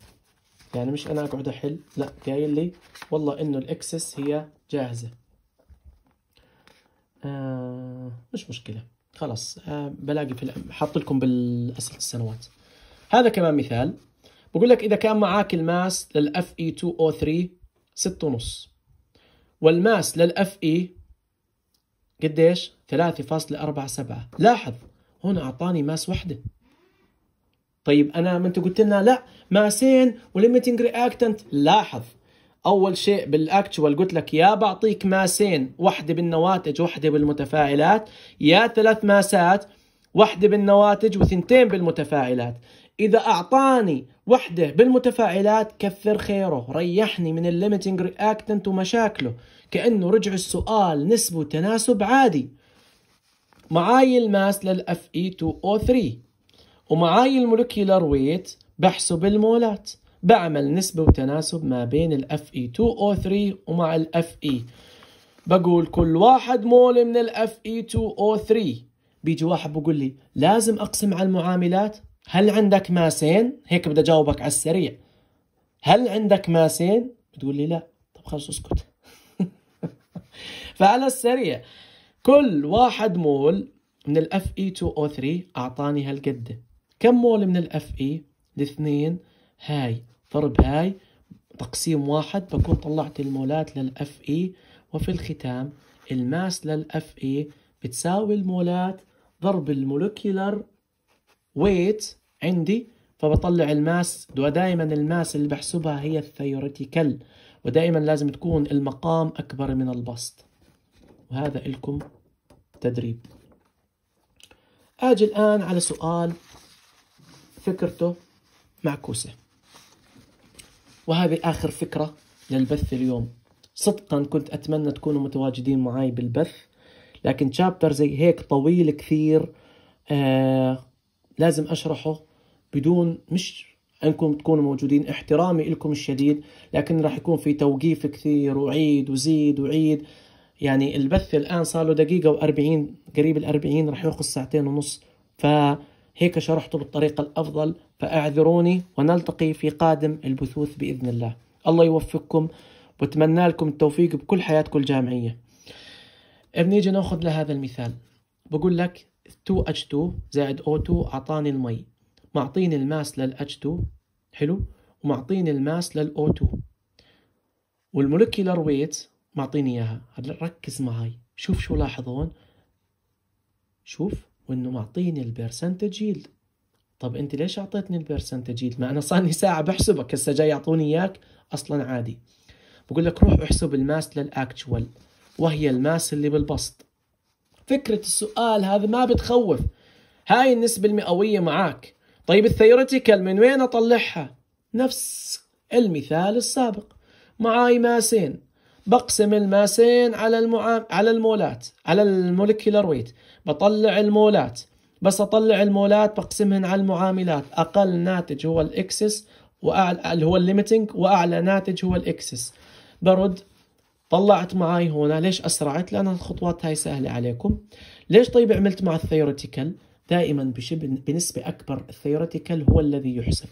يعني مش أنا أقعد أحل لا قايل لي والله إنه ال excess هي جاهزة. آه مش مشكلة. خلاص آه بلاقي في حاط لكم بالأسئلة السنوات. هذا كمان مثال. بقول لك إذا كان معاك ال mass لل Fe2O3 ستة ونص. وال mass لل Fe قديش؟ 3.47 لاحظ هنا أعطاني mass وحدة. طيب أنا ما أنت قلت لنا لا mass ين و limiting reactant. لاحظ أول شيء بال actual قلت لك يا بعطيك mass ين واحدة بالنواتج واحدة بالمتفاعلات. يا ثلاث mass ات واحدة بالنواتج وثنتين بالمتفاعلات. إذا أعطاني وحدة بالمتفاعلات كثر خيره ريحني من ال limiting reactant ومشاكله كأنه رجع السؤال نسبة وتناسب عادي. معاي ال mass لل Fe2O3 ومعاي ال molecular weight بحسب المولات. بعمل نسبة وتناسب ما بين ال Fe2O3 ومع ال Fe بقول كل واحد مول من ال Fe2O3 بيجي واحد بقول لي لازم أقسم على المعاملات؟ هل عندك mass ين؟ هيك بدي أجاوبك على السريع. هل عندك mass ين؟ بتقول لي لا. طب خلص اسكت. فعلى السريع. كل واحد مول من ال Fe2O3 أعطاني هالقد. كم مول من ال Fe الاثنين؟ هاي. ضرب هاي. تقسيم واحد. بكون طلعت المولات لل Fe وفي الختام ال mass لل Fe بتساوي المولات ضرب ال molecular weight عندي فبطلع ال mass ودائما ال mass اللي بحسبها هي ال theoretical ودائما لازم تكون المقام أكبر من البسط. وهذا لكم تدريب. أجي الآن على سؤال فكرته معكوسة وهذه آخر فكرة للبث اليوم. صدقا كنت أتمنى تكونوا متواجدين معي بالبث لكن شابتر زي هيك طويل كثير آه لازم أشرحه بدون مش أنكم تكونوا موجودين احترامي لكم الشديد لكن راح يكون في توقيف كثير وعيد وزيد وعيد. يعني البث الآن صار له دقيقة وأربعين قريب الأربعين راح يأخذ ساعتين ونص. فهيك شرحته بالطريقة الأفضل فأعذروني ونلتقي في قادم البثوث بإذن الله. الله يوفقكم وأتمنى لكم التوفيق بكل حياتكم الجامعية بنيجي نأخذ لهذا المثال. بقول لك 2H2 زائد O2 أعطاني المي. معطيني الماس للH2 حلو؟ ومعطيني الماس للO2 وال molecular weight معطيني إياها. ركز معي شوف شو لاحظ هون شوف وإنه معطيني ال percentage yield. طب أنت ليش أعطيتني البرسنتج يلد؟ ما أنا صار لي ساعة بحسبك هسه جاي يعطوني إياك أصلا عادي. بقول لك روح احسب ال mass لل actual. وهي ال mass اللي بالبسط. فكرة السؤال هذا ما بتخوف. هاي النسبة المئوية معاك. طيب ال theoretical من وين أطلعها؟ نفس المثال السابق. معاي mass ين. بقسم ال mass ين على المعام... على المولات على ال molecular weight. بطلع المولات. بس أطلع المولات بقسمهن على المعاملات. أقل ناتج هو ال excess وأعلى اللي هو ال limiting وأعلى ناتج هو ال excess. برد طلعت معاي هنا ليش أسرعت؟ لأن الخطوات هاي سهلة عليكم. ليش طيب عملت مع ال theoretical؟ دائما بنسبة أكبر ال theoretical هو الذي يحسب.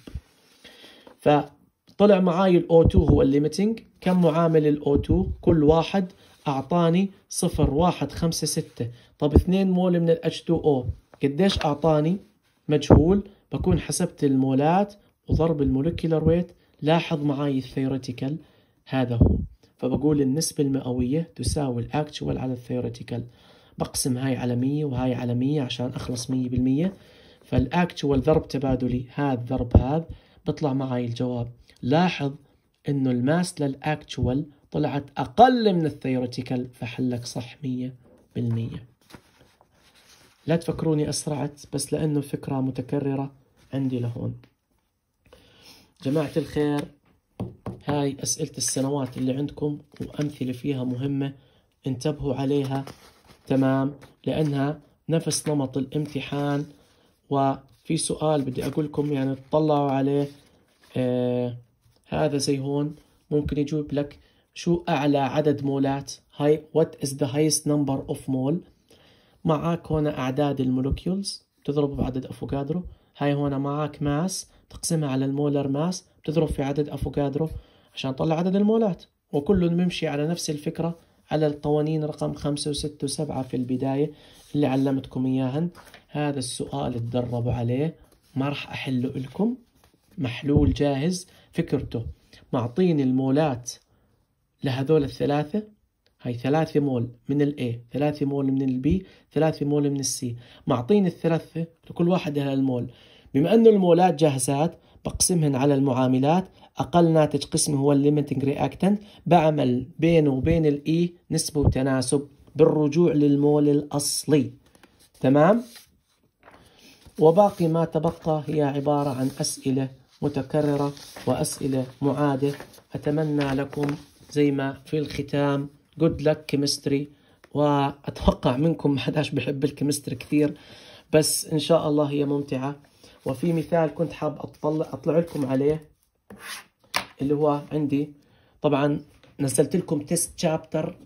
فطلع معاي ال O2 هو ال limiting كم معامل ال O2 كل واحد أعطاني 0.156 طب 2 مول من ال H2O قديش أعطاني؟ مجهول. بكون حسبت المولات وضرب ال molecular weight. لاحظ معاي ال theoretical. هذا هو. فبقول النسبة المئوية تساوي ال actual على ال theoretical بقسم هاي على 100 وهاي على 100 عشان أخلص 100% فال actual ضرب تبادلي هذا ضرب هذا بطلع معي الجواب. لاحظ إنه ال mass لل actual طلعت أقل من ال theoretical فحلك صح 100% لا تفكروني أسرعت بس لأنه الفكرة متكررة عندي لهون. جماعة الخير هاي أسئلة السنوات اللي عندكم وأمثلة فيها مهمة انتبهوا عليها. تمام؟ لأنها نفس نمط الامتحان. وفي سؤال بدي أقول لكم يعني تطلعوا عليه آه هذا زي هون. ممكن يجيب لك شو أعلى عدد مولات. هاي what is the highest number of mole معك هنا أعداد ال molecules. تضرب بعدد أفوغادرو. هاي هنا معك mass. تقسمها على ال molar mass. تضرب في عدد أفوغادرو. عشان تطلع عدد المولات. وكل بيمشي على نفس الفكرة على القوانين رقم خمسة وستة وسبعة في البداية اللي علمتكم إياهن. هذا السؤال تدربوا عليه. ما راح أحله لكم. محلول جاهز. فكرته معطيني المولات لهذول الثلاثة. هاي ثلاثة مول من ال A ثلاثة مول من ال B ثلاثة مول من ال C. معطيني الثلاثة لكل واحد المول. بما أنه المولات جاهزات بقسمهن على المعاملات. أقل ناتج قسمي هو ال limiting reactant بعمل بينه وبين ال A نسبة وتناسب بالرجوع للمول الأصلي. تمام؟ وباقي ما تبقى هي عبارة عن أسئلة متكررة وأسئلة معادة. أتمنى لكم زي ما في الختام good luck chemistry. وأتوقع منكم ما حداش بحب ال chemistry كثير بس إن شاء الله هي ممتعة. وفي مثال كنت حاب أطلع, أطلع لكم عليه. اللي هو عندي. طبعا نزلت لكم تيست شابتر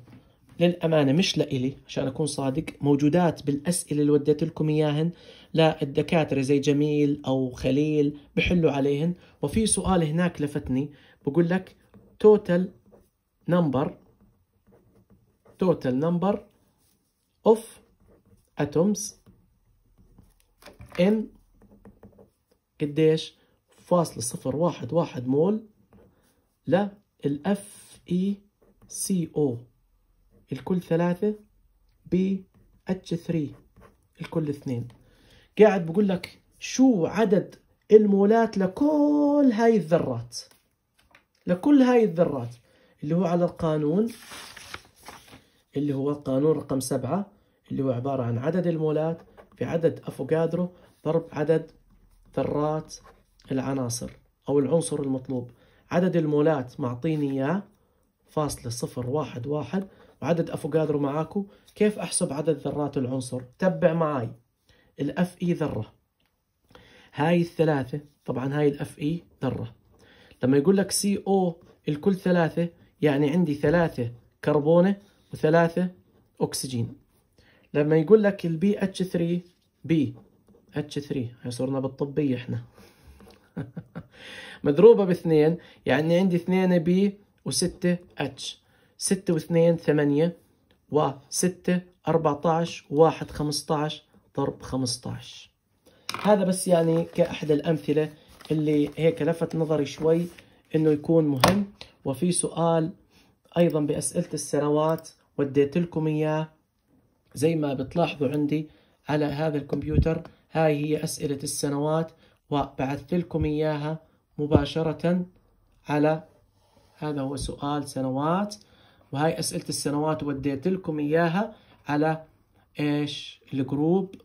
للأمانة مش لإلي عشان أكون صادق. موجودات بالأسئلة اللي وديت لكم إياهن. للدكاترة زي جميل أو خليل بحلوا عليهن. وفي سؤال هناك لفتني. بقول لك total number total number of atoms in قديش؟ فاصلة صفر واحد واحد مول. لل Fe CO الكل ثلاثة PH3 الكل اثنين. قاعد بقول لك شو عدد المولات لكل هاي الذرات؟ لكل هاي الذرات. اللي هو على القانون اللي هو قانون رقم سبعة اللي هو عبارة عن عدد المولات في عدد أفوكادرو ضرب عدد ذرات العناصر أو العنصر المطلوب. عدد المولات معطيني إياه فاصلة صفر واحد واحد. وعدد أفوكادرو معاكو. كيف أحسب عدد ذرات العنصر؟ تبع معاي. الأف إي ذرة. هاي الثلاثة طبعا هاي ال Fe ذرة. لما يقول لك CO الكل ثلاثة يعني عندي ثلاثة كربونة وثلاثة أكسجين. لما يقول لك البي اتش 3 بي اتش 3 هي صرنا بالطبية إحنا. مضروبة باثنين يعني عندي اثنين P وستة H. ستة واثنين ثمانية وستة أربعة عشر خمسة عشر ضرب خمسة عشر هذا بس يعني كأحد الأمثلة اللي هيك لفت نظري شوي إنه يكون مهم. وفي سؤال أيضا بأسئلة السنوات وديت لكم إياه. زي ما بتلاحظوا عندي على هذا الكمبيوتر هاي هي أسئلة السنوات. وبعثت لكم إياها مباشرة على هذا هو سؤال سنوات. وهاي أسئلة السنوات وديت لكم إياها على إيش ال group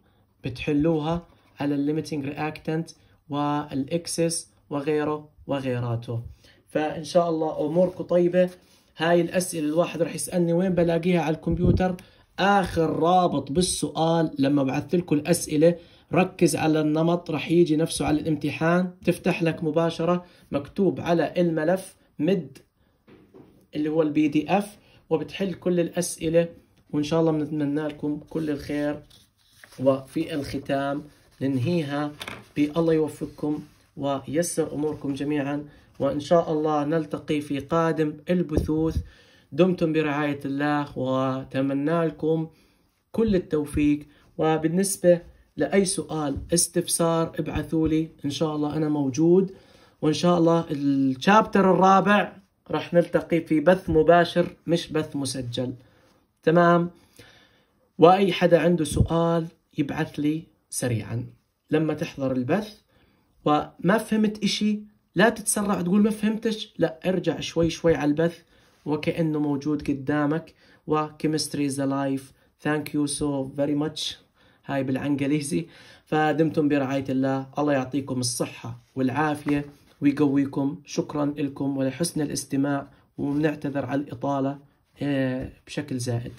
بتحلوها على ال limiting reactant وال excess وغيره وغيراته. فإن شاء الله أموركم طيبة. هاي الأسئلة الواحد راح يسألني وين بلاقيها على الكمبيوتر؟ آخر رابط بالسؤال لما بعثت لكم الأسئلة ركز على النمط رح يجي نفسه على الامتحان. تفتح لك مباشرة مكتوب على الملف مد اللي هو ال PDF وبتحل كل الأسئلة وإن شاء الله بنتمنى لكم كل الخير وفي الختام. ننهيها بألله يوفقكم ويسر أموركم جميعا وإن شاء الله نلتقي في قادم البثوث. دمتم برعاية الله وتمنى لكم كل التوفيق. وبالنسبة لأي سؤال استفسار ابعثوا لي. إن شاء الله أنا موجود. وإن شاء الله الشابتر الرابع راح نلتقي في بث مباشر مش بث مسجل. تمام؟ وأي حدا عنده سؤال يبعث لي سريعا. لما تحضر البث. وما فهمت إشي لا تتسرع تقول ما فهمتش لا ارجع شوي شوي على البث. وكأنه موجود قدامك. وكيمستري is alive. Thank you so very much. هاي بالعنقليزي فدمتم برعاية الله. الله يعطيكم الصحة والعافية ويقويكم. شكرا لكم ولحسن الاستماع. ونعتذر على الإطالة بشكل زائد.